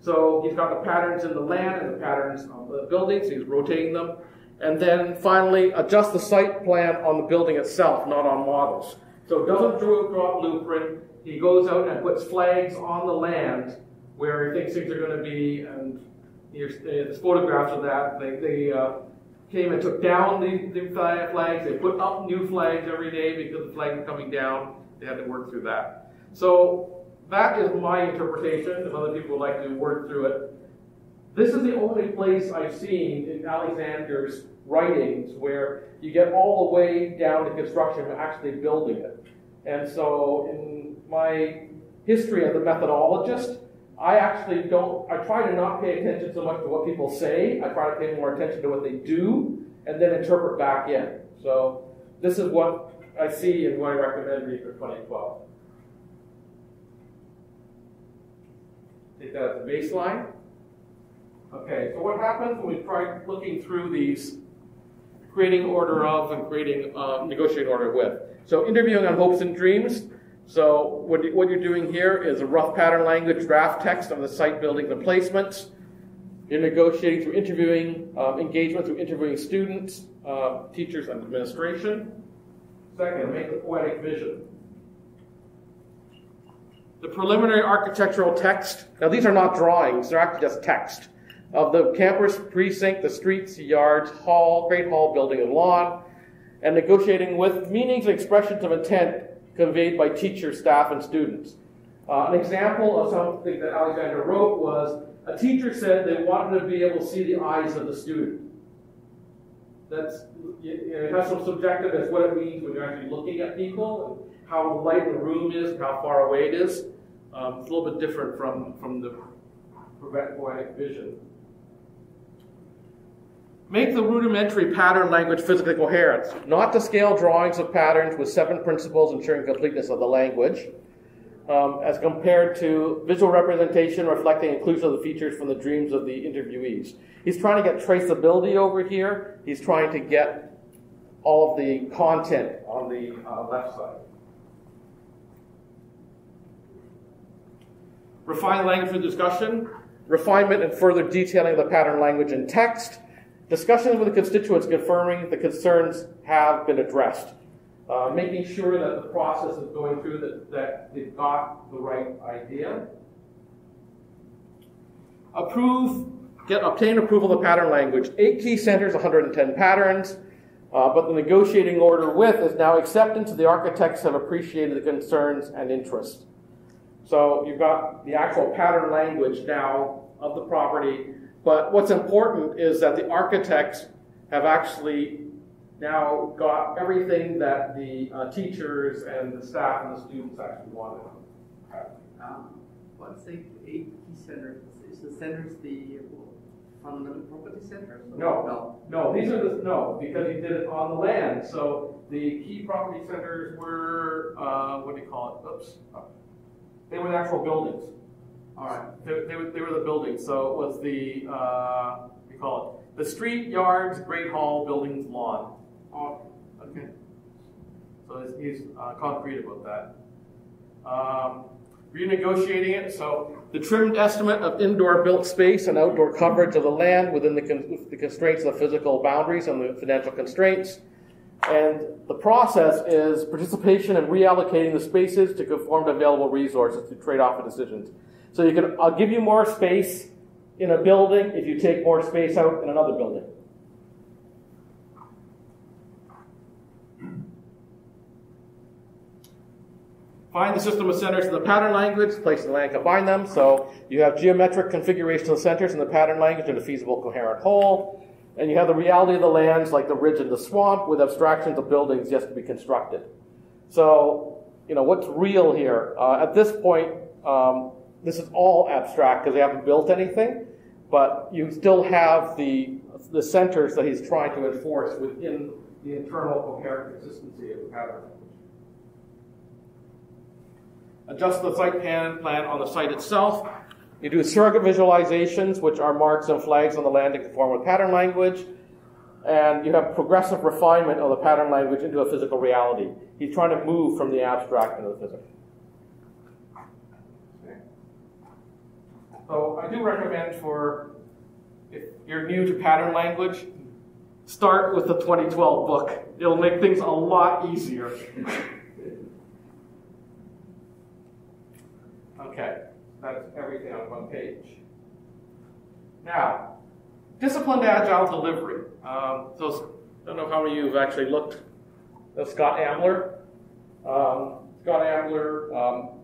So he's got the patterns in the land and the patterns on the buildings, he's rotating them. And then finally, adjust the site plan on the building itself, not on models. So doesn't draw, draw a blueprint, he goes out and puts flags on the land where he thinks things are going to be, and here's, there's photographs of that. They, they uh, came and took down the, the flags, they put up new flags every day because the flags were coming down. They had to work through that. So that is my interpretation. If other people would like to work through it, this is the only place I've seen in Alexander's writings where you get all the way down to construction of actually building it. And so, in my history as a methodologist, I actually don't, I try to not pay attention so much to what people say. I try to pay more attention to what they do and then interpret back in. So, this is what I see and what I recommend reading for 2012. Take that as a baseline. Okay, so what happens when we try looking through these, creating order of and creating uh, negotiating order with? So interviewing on hopes and dreams. So what, what you're doing here is a rough pattern language draft text of the site building and placements. You're negotiating through interviewing, um, engagement through interviewing students, uh, teachers, and administration. Second, make a poetic vision. The preliminary architectural text. Now, these are not drawings, they're actually just text of the campus precinct, the streets, yards, hall, great hall, building, and lawn, and negotiating with meanings and expressions of intent conveyed by teachers, staff, and students. Uh, an example of something that Alexander wrote was a teacher said they wanted to be able to see the eyes of the student. That's it has some subjective as what it means when you're actually looking at people how light the room is and how far away it is. Um, it's a little bit different from, from the poetic vision. Make the rudimentary pattern language physically coherent, not to scale drawings of patterns with seven principles ensuring completeness of the language, um, as compared to visual representation reflecting inclusion of the features from the dreams of the interviewees. He's trying to get traceability over here. He's trying to get all of the content on the uh, left side. Refine language for discussion, refinement and further detailing of the pattern language in text, Discussions with the constituents confirming the concerns have been addressed. Uh, making sure that the process is going through that, that they've got the right idea. Approve, get obtain approval of the pattern language. Eight key centers, 110 patterns, uh, but the negotiating order with is now acceptance the architects have appreciated the concerns and interests. So you've got the actual pattern language now of the property but what's important is that the architects have actually now got everything that the uh, teachers and the staff and the students actually wanted. Um, what's the eight key centers? Is the centers the fundamental property centers? No, no, no. These are the no because he did it on the land. So the key property centers were uh, what do you call it? Oops, they were the actual buildings. All right, they, they, were, they were the buildings. So it was the, uh, we call it, the street, yards, great hall, buildings, lawn. Oh, okay. So he's, he's uh, concrete about that. Um, renegotiating it. So the trimmed estimate of indoor built space and outdoor coverage of the land within the, con- the constraints of the physical boundaries and the financial constraints. And the process is participation in reallocating the spaces to conform to available resources to trade off of decisions. So you can, I'll give you more space in a building if you take more space out in another building. Find the system of centers in the pattern language, place the land, combine them. So you have geometric configuration of centers in the pattern language in a feasible coherent whole. And you have the reality of the lands like the ridge and the swamp with abstractions of buildings yet to be constructed. So, you know, what's real here? Uh, at this point, um, this is all abstract because they haven't built anything, but you still have the, the centers that he's trying to enforce within the internal coherent consistency of the pattern Adjust the site plan, plan on the site itself. You do surrogate visualizations, which are marks and flags on the land to conform with pattern language. and you have progressive refinement of the pattern language into a physical reality. He's trying to move from the abstract into the physical. So I do recommend for if you're new to pattern language, start with the 2012 book. It'll make things a lot easier. okay, that's everything on one page. Now, disciplined agile delivery. Um, so I don't know how many of you have actually looked at Scott Ambler. Um, Scott Ambler um,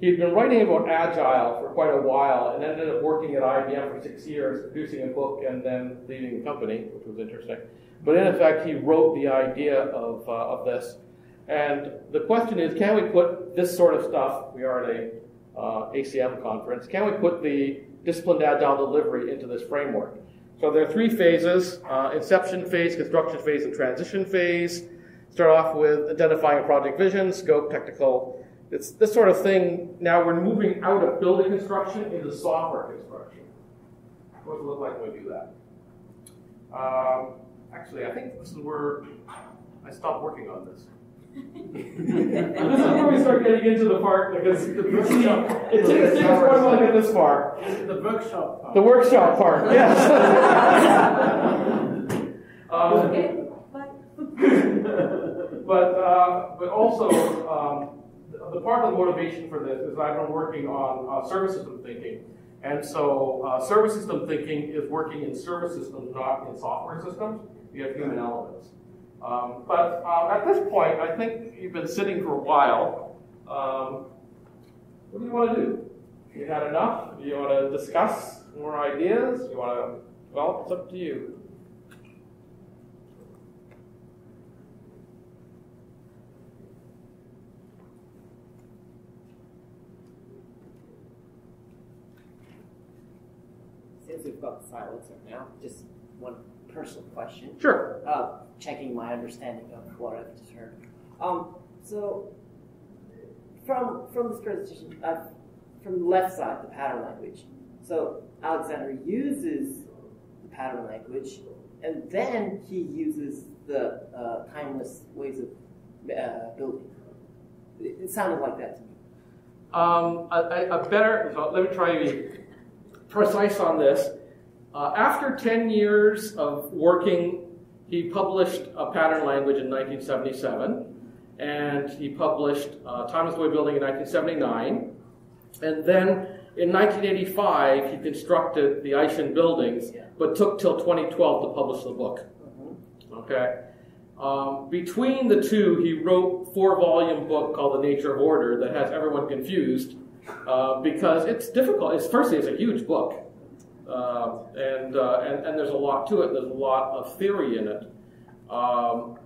He'd been writing about Agile for quite a while and ended up working at IBM for six years, producing a book and then leaving the company, which was interesting. But in effect, he wrote the idea of, uh, of this. And the question is, can we put this sort of stuff, we are at a uh, ACM conference, can we put the disciplined agile delivery into this framework? So there are three phases, uh, inception phase, construction phase, and transition phase. Start off with identifying a project vision, scope, technical it's this sort of thing. Now we're moving out of building construction into software construction. What does it look like when we do that? Um, actually, I think this is where I stopped working on this. this is where we start getting into the part because the, it takes takes quite a while to get this far. The workshop part. The workshop part, yes. um, Okay, but uh, but also um, the part of the motivation for this is I've been working on uh, service system thinking. And so uh, service system thinking is working in service systems, not in software systems. You have human elements. Um, but uh, at this point, I think you've been sitting for a while. Um, what do you want to do? You had enough? Do you want to discuss more ideas? You want to, well, it's up to you. Since we've got the silencer now, just one personal question. Sure. Uh, checking my understanding of what I've just heard. Um, so, from from this presentation, uh, from the left side, the pattern language. So Alexander uses the pattern language, and then he uses the uh, timeless ways of uh, building. It, it, sounded like that to me. Um, a, a, better. So let me try precise on this. Uh, after 10 years of working, he published a pattern language in 1977, and he published uh, Timeless Way Building in 1979. And then in 1985, he constructed the Eishin buildings, but took till 2012 to publish the book. Mm-hmm. Okay. Um, between the two, he wrote four-volume book called The Nature of Order that has everyone confused uh, because it's difficult. It's firstly, it's a huge book, uh, and, uh, and and there's a lot to it. There's a lot of theory in it. Um,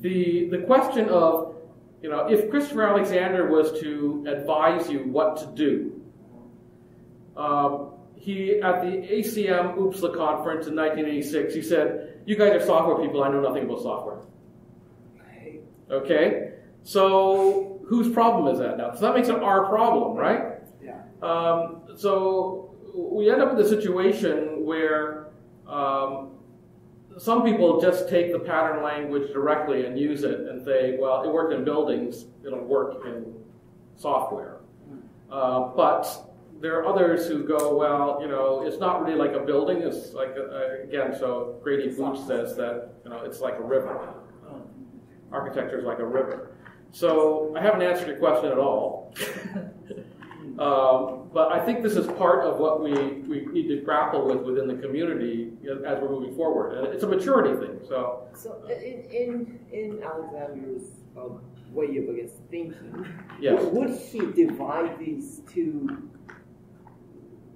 the the question of you know if Christopher Alexander was to advise you what to do. Um, he at the ACM OOPSLA conference in 1986, he said, "You guys are software people. I know nothing about software." Okay, so whose problem is that now? So that makes it our problem, right? Yeah. Um, so we end up in the situation where um, some people just take the pattern language directly and use it and say, well, it worked in buildings, it'll work in software. Uh, but there are others who go, well, you know, it's not really like a building. It's like, a, again, so Grady Booch says that, you know, it's like a river. architecture is like a river. So I haven't answered your question at all. um, but I think this is part of what we, we need to grapple with within the community as we're moving forward. And it's a maturity thing. So, so in, in, in Alexander's um, way of, thinking, yes. would he divide these two?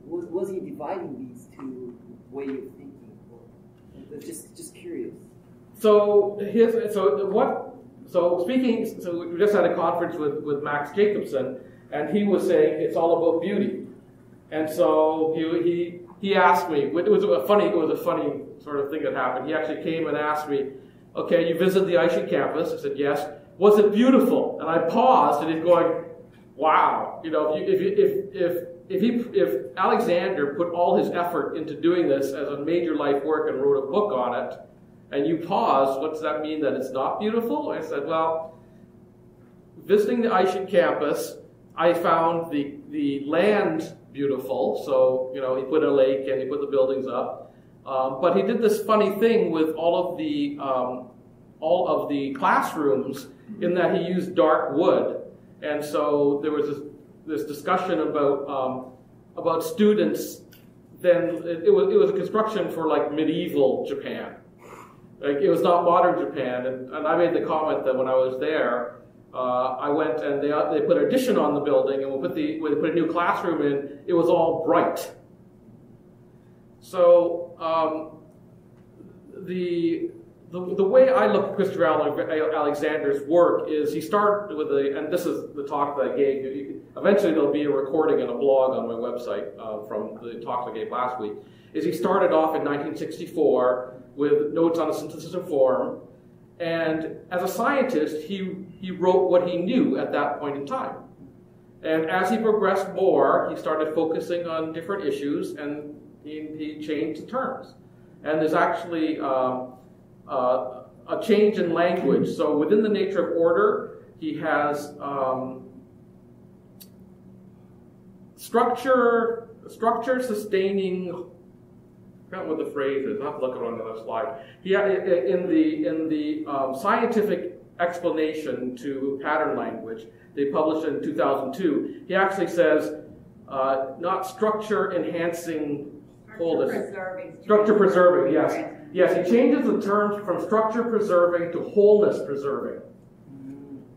Was, was he dividing these two way of thinking? Just, just curious. So his, so what so speaking, so we just had a conference with, with Max Jacobson, and he was saying it's all about beauty. And so he, he, he asked me, it was a funny, it was a funny sort of thing that happened. He actually came and asked me, okay, you visited the Eishin campus? I said, yes. Was it beautiful? And I paused, and he's going, wow. You know, if, you, if, if, if if he if Alexander put all his effort into doing this as a major life work and wrote a book on it, and you pause, what does that mean that it's not beautiful? I said, well, visiting the Eishin campus, I found the the land beautiful. So you know, he put a lake and he put the buildings up, um, but he did this funny thing with all of the um, all of the classrooms in that he used dark wood, and so there was this this discussion about um, about students. Then it, it, was it was a construction for like medieval Japan, like it was not modern Japan. And, and I made the comment that when I was there, uh, I went and they they put addition on the building, and we put the when they put a new classroom in, it was all bright. So um, the the, the way I look at Christopher Alexander's work is he started with a, and this is the talk that I gave. Eventually, there'll be a recording and a blog on my website uh, from the talk I gave last week. Is he started off in 1964 with notes on a synthesis of form, and as a scientist, he he wrote what he knew at that point in time. And as he progressed more, he started focusing on different issues, and he, he changed the terms. And there's actually um, uh, a change in language. So within the nature of order, he has um, structure, structure sustaining. I forgot what the phrase is. I'll have to look it on another slide. He, in the in the um, scientific explanation to pattern language they published in 2002, he actually says uh, not structure enhancing wholeness. Structure preserving. Structure preserving, yes. Yes, he changes the terms from structure preserving to wholeness preserving.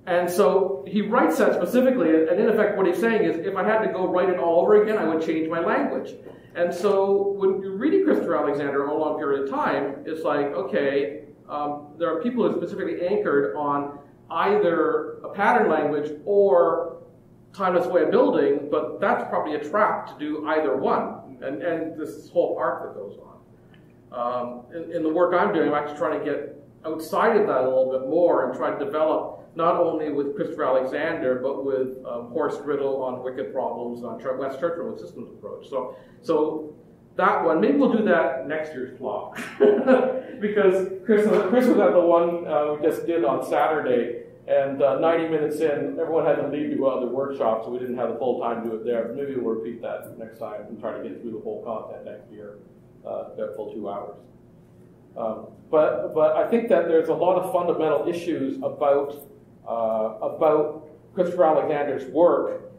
And so he writes that specifically, and in effect, what he's saying is if I had to go write it all over again, I would change my language. And so when you're reading Christopher Alexander over a long period of time, it's like, okay, um, there are people who are specifically anchored on either a pattern language or timeless way of building, but that's probably a trap to do either one. And, and this whole arc that goes on. Um, in, in, the work I'm doing, I'm actually trying to get outside of that a little bit more and try to develop not only with Christopher Alexander, but with um, Horst Rittel on wicked problems on Wes Churchman with systems approach. So, so that one, maybe we'll do that next year's PLoP. because Chris, Chris was at the one uh, we just did on Saturday, and uh, 90 minutes in, everyone had to leave to go out to the workshop, so we didn't have the full time to do it there. Maybe we'll repeat that next time and try to get through the whole content next year uh, that full two hours. Um, but, but I think that there's a lot of fundamental issues about, uh, about Christopher Alexander's work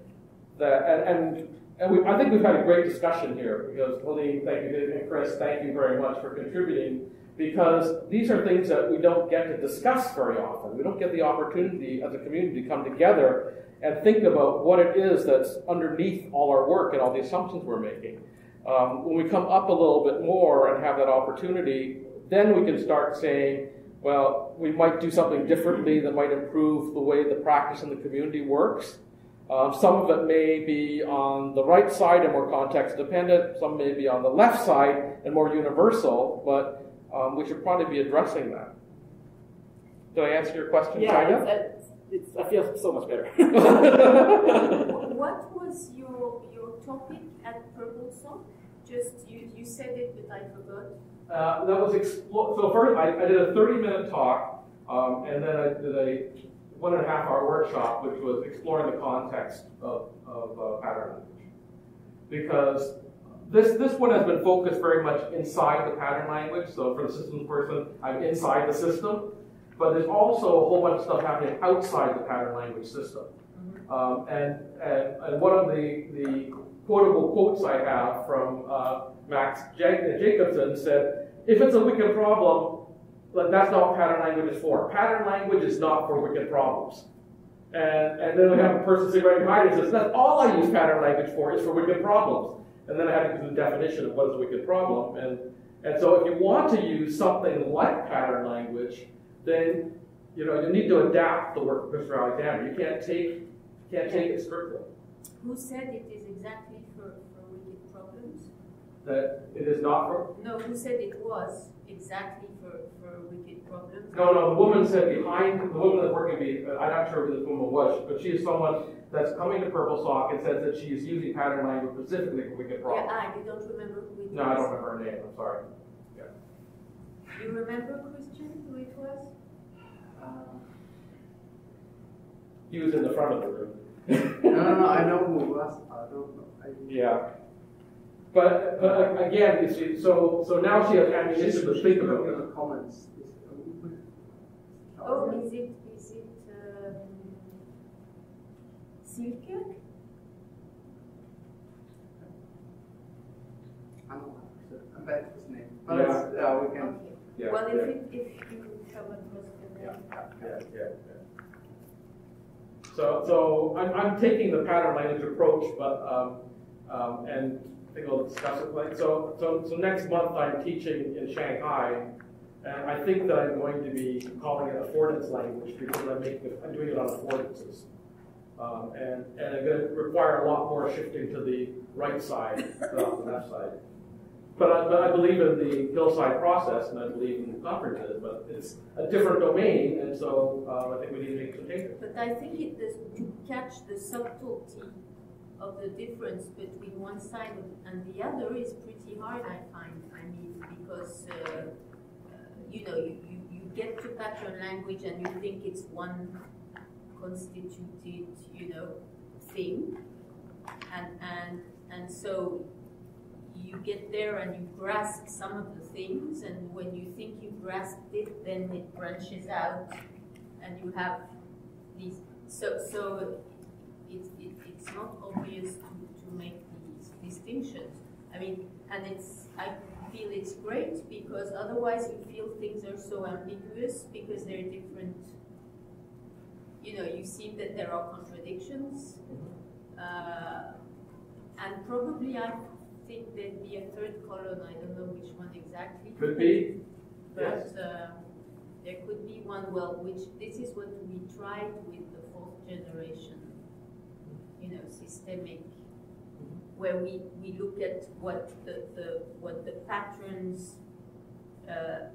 that, and, and, and we, I think we've had a great discussion here because Helene, thank you, and Chris, thank you very much for contributing because these are things that we don't get to discuss very often. We don't get the opportunity as a community to come together and think about what it is that's underneath all our work and all the assumptions we're making. Um, when we come up a little bit more and have that opportunity, then we can start saying, well, we might do something differently that might improve the way the practice in the community works. Um, some of it may be on the right side and more context dependent, some may be on the left side and more universal, but um, we should probably be addressing that. Did I answer your question, yeah, China? It's, it's, I feel so much better. what was your, your topic at Purple Song? Just, you, you said it, but I forgot. Uh, that was explo- so first I, I, did a 30 minute talk um, and then I did a one and a half hour workshop which was exploring the context of, of uh, pattern language because this this one has been focused very much inside the pattern language so for the systems person I'm inside the system but there's also a whole bunch of stuff happening outside the pattern language system mm-hmm. um, and, and and one of the the quotable quotes I have from uh, Max uh, Jacobson said, if it's a wicked problem, that's not what pattern language is for. Pattern language is not for wicked problems. And, and then we have a person sitting right behind and says, that's all I use pattern language for is for wicked problems. And then I have to do the definition of what is a wicked problem. And, and so if you want to use something like pattern language, then you know you need to adapt the work of Mr. Alexander. You can't take you can't take it strictly. Who said it is exactly for, for wicked problems? That it is not for, No, who said it was exactly for, for wicked problems? no, no, the woman said behind, the woman that's working, be, I'm not sure who this woman was, but she is someone that's coming to PURPLSOC and says that she is using pattern language specifically for wicked problems. Yeah. I, you don't remember who it was? No, I don't remember her name, I'm sorry. Yeah. You remember, Christian, who it was? Um, He was in the front of the room. No, no, no, I know who it was, I don't know. I- Yeah. But, but again, you see, so, so now she has ammunition to think about Look the comments. Oh, is it, is it, um, Silke? I don't know, I'm bad with his name, but it's, yeah, we can. Okay. Yeah, Well, if yeah. it, if you come across the name. Yeah, yeah, yeah. So, so I'm, I'm taking the pattern language approach, but, um, um, and I think I'll discuss it like, so, so, so next month I'm teaching in Shanghai, and I think that I'm going to be calling it affordance language because I'm making, I'm doing it on affordances. Um, and, and it's gonna require a lot more shifting to the right side than the left side. But I, but I believe in the hillside process, and I believe in conferences, but it's a different domain, and so, uh, I think we need to make some changes. But I think it does, to catch the subtlety of the difference between one side and the other is pretty hard, I find. I mean, because, uh, uh, you know, you, you, you get to pattern language and you think it's one constituted, you know, thing. And, and, and so you get there and you grasp some of the things, and when you think you grasped it, then it branches out, and you have these. So, so it's it, it's not obvious to, to make these distinctions. I mean, and it's I feel it's great because otherwise you feel things are so ambiguous because they're different. You know, you see that there are contradictions, uh, and probably I think there'd be a third column. I don't know which one exactly. Could be, But uh, there could be one, well, which, this is what we tried with the fourth generation, you know, systemic, where we, we look at what the, the, what the patterns, uh,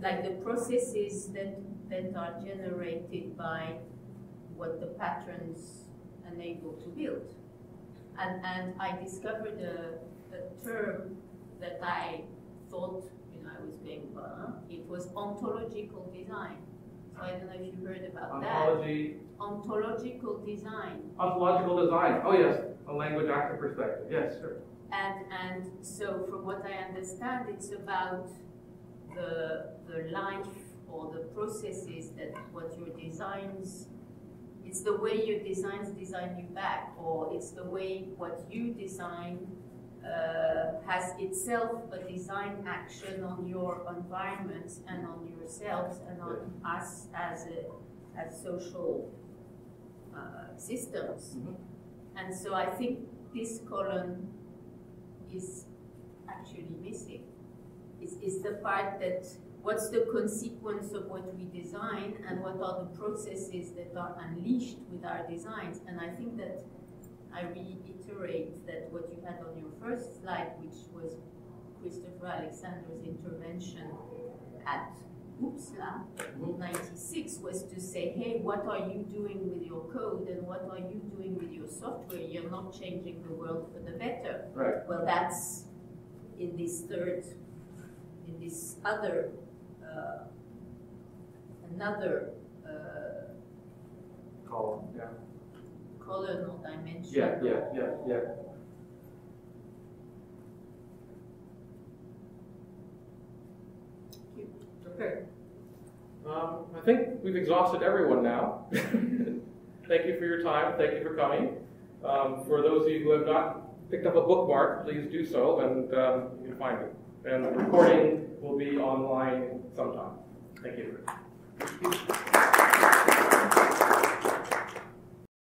like the processes that, that are generated by what the patterns enable to build. And, and I discovered a, a term that I thought, you know, I was going, uh, it was ontological design. So I don't know if you heard about that. ontology, Ontological design. ontological design, oh yes, a language action perspective, yes, sure. And, and so from what I understand, it's about the, the life or the processes that what your designs, it's the way your designs design you back, or it's the way what you design uh, has itself a design action on your environment and on yourselves and on us as a, as social uh, systems. Mhm. And so I think this column is actually missing. It's, is the part that what's the consequence of what we design and what are the processes that are unleashed with our designs. And I think that I reiterate that what you had on your first slide, which was Christopher Alexander's intervention at OOPSLA, 96 was to say, hey, what are you doing with your code and what are you doing with your software? You're not changing the world for the better. Right. Well, that's in this third, in this other, uh, another uh, Column, yeah. column or dimension. Yeah, yeah, yeah, yeah. Okay. Um, I think we've exhausted everyone now. Thank you for your time. Thank you for coming. Um, for those of you who have not picked up a bookmark, please do so, and um, you can find it. And the recording will be online sometime. Thank you.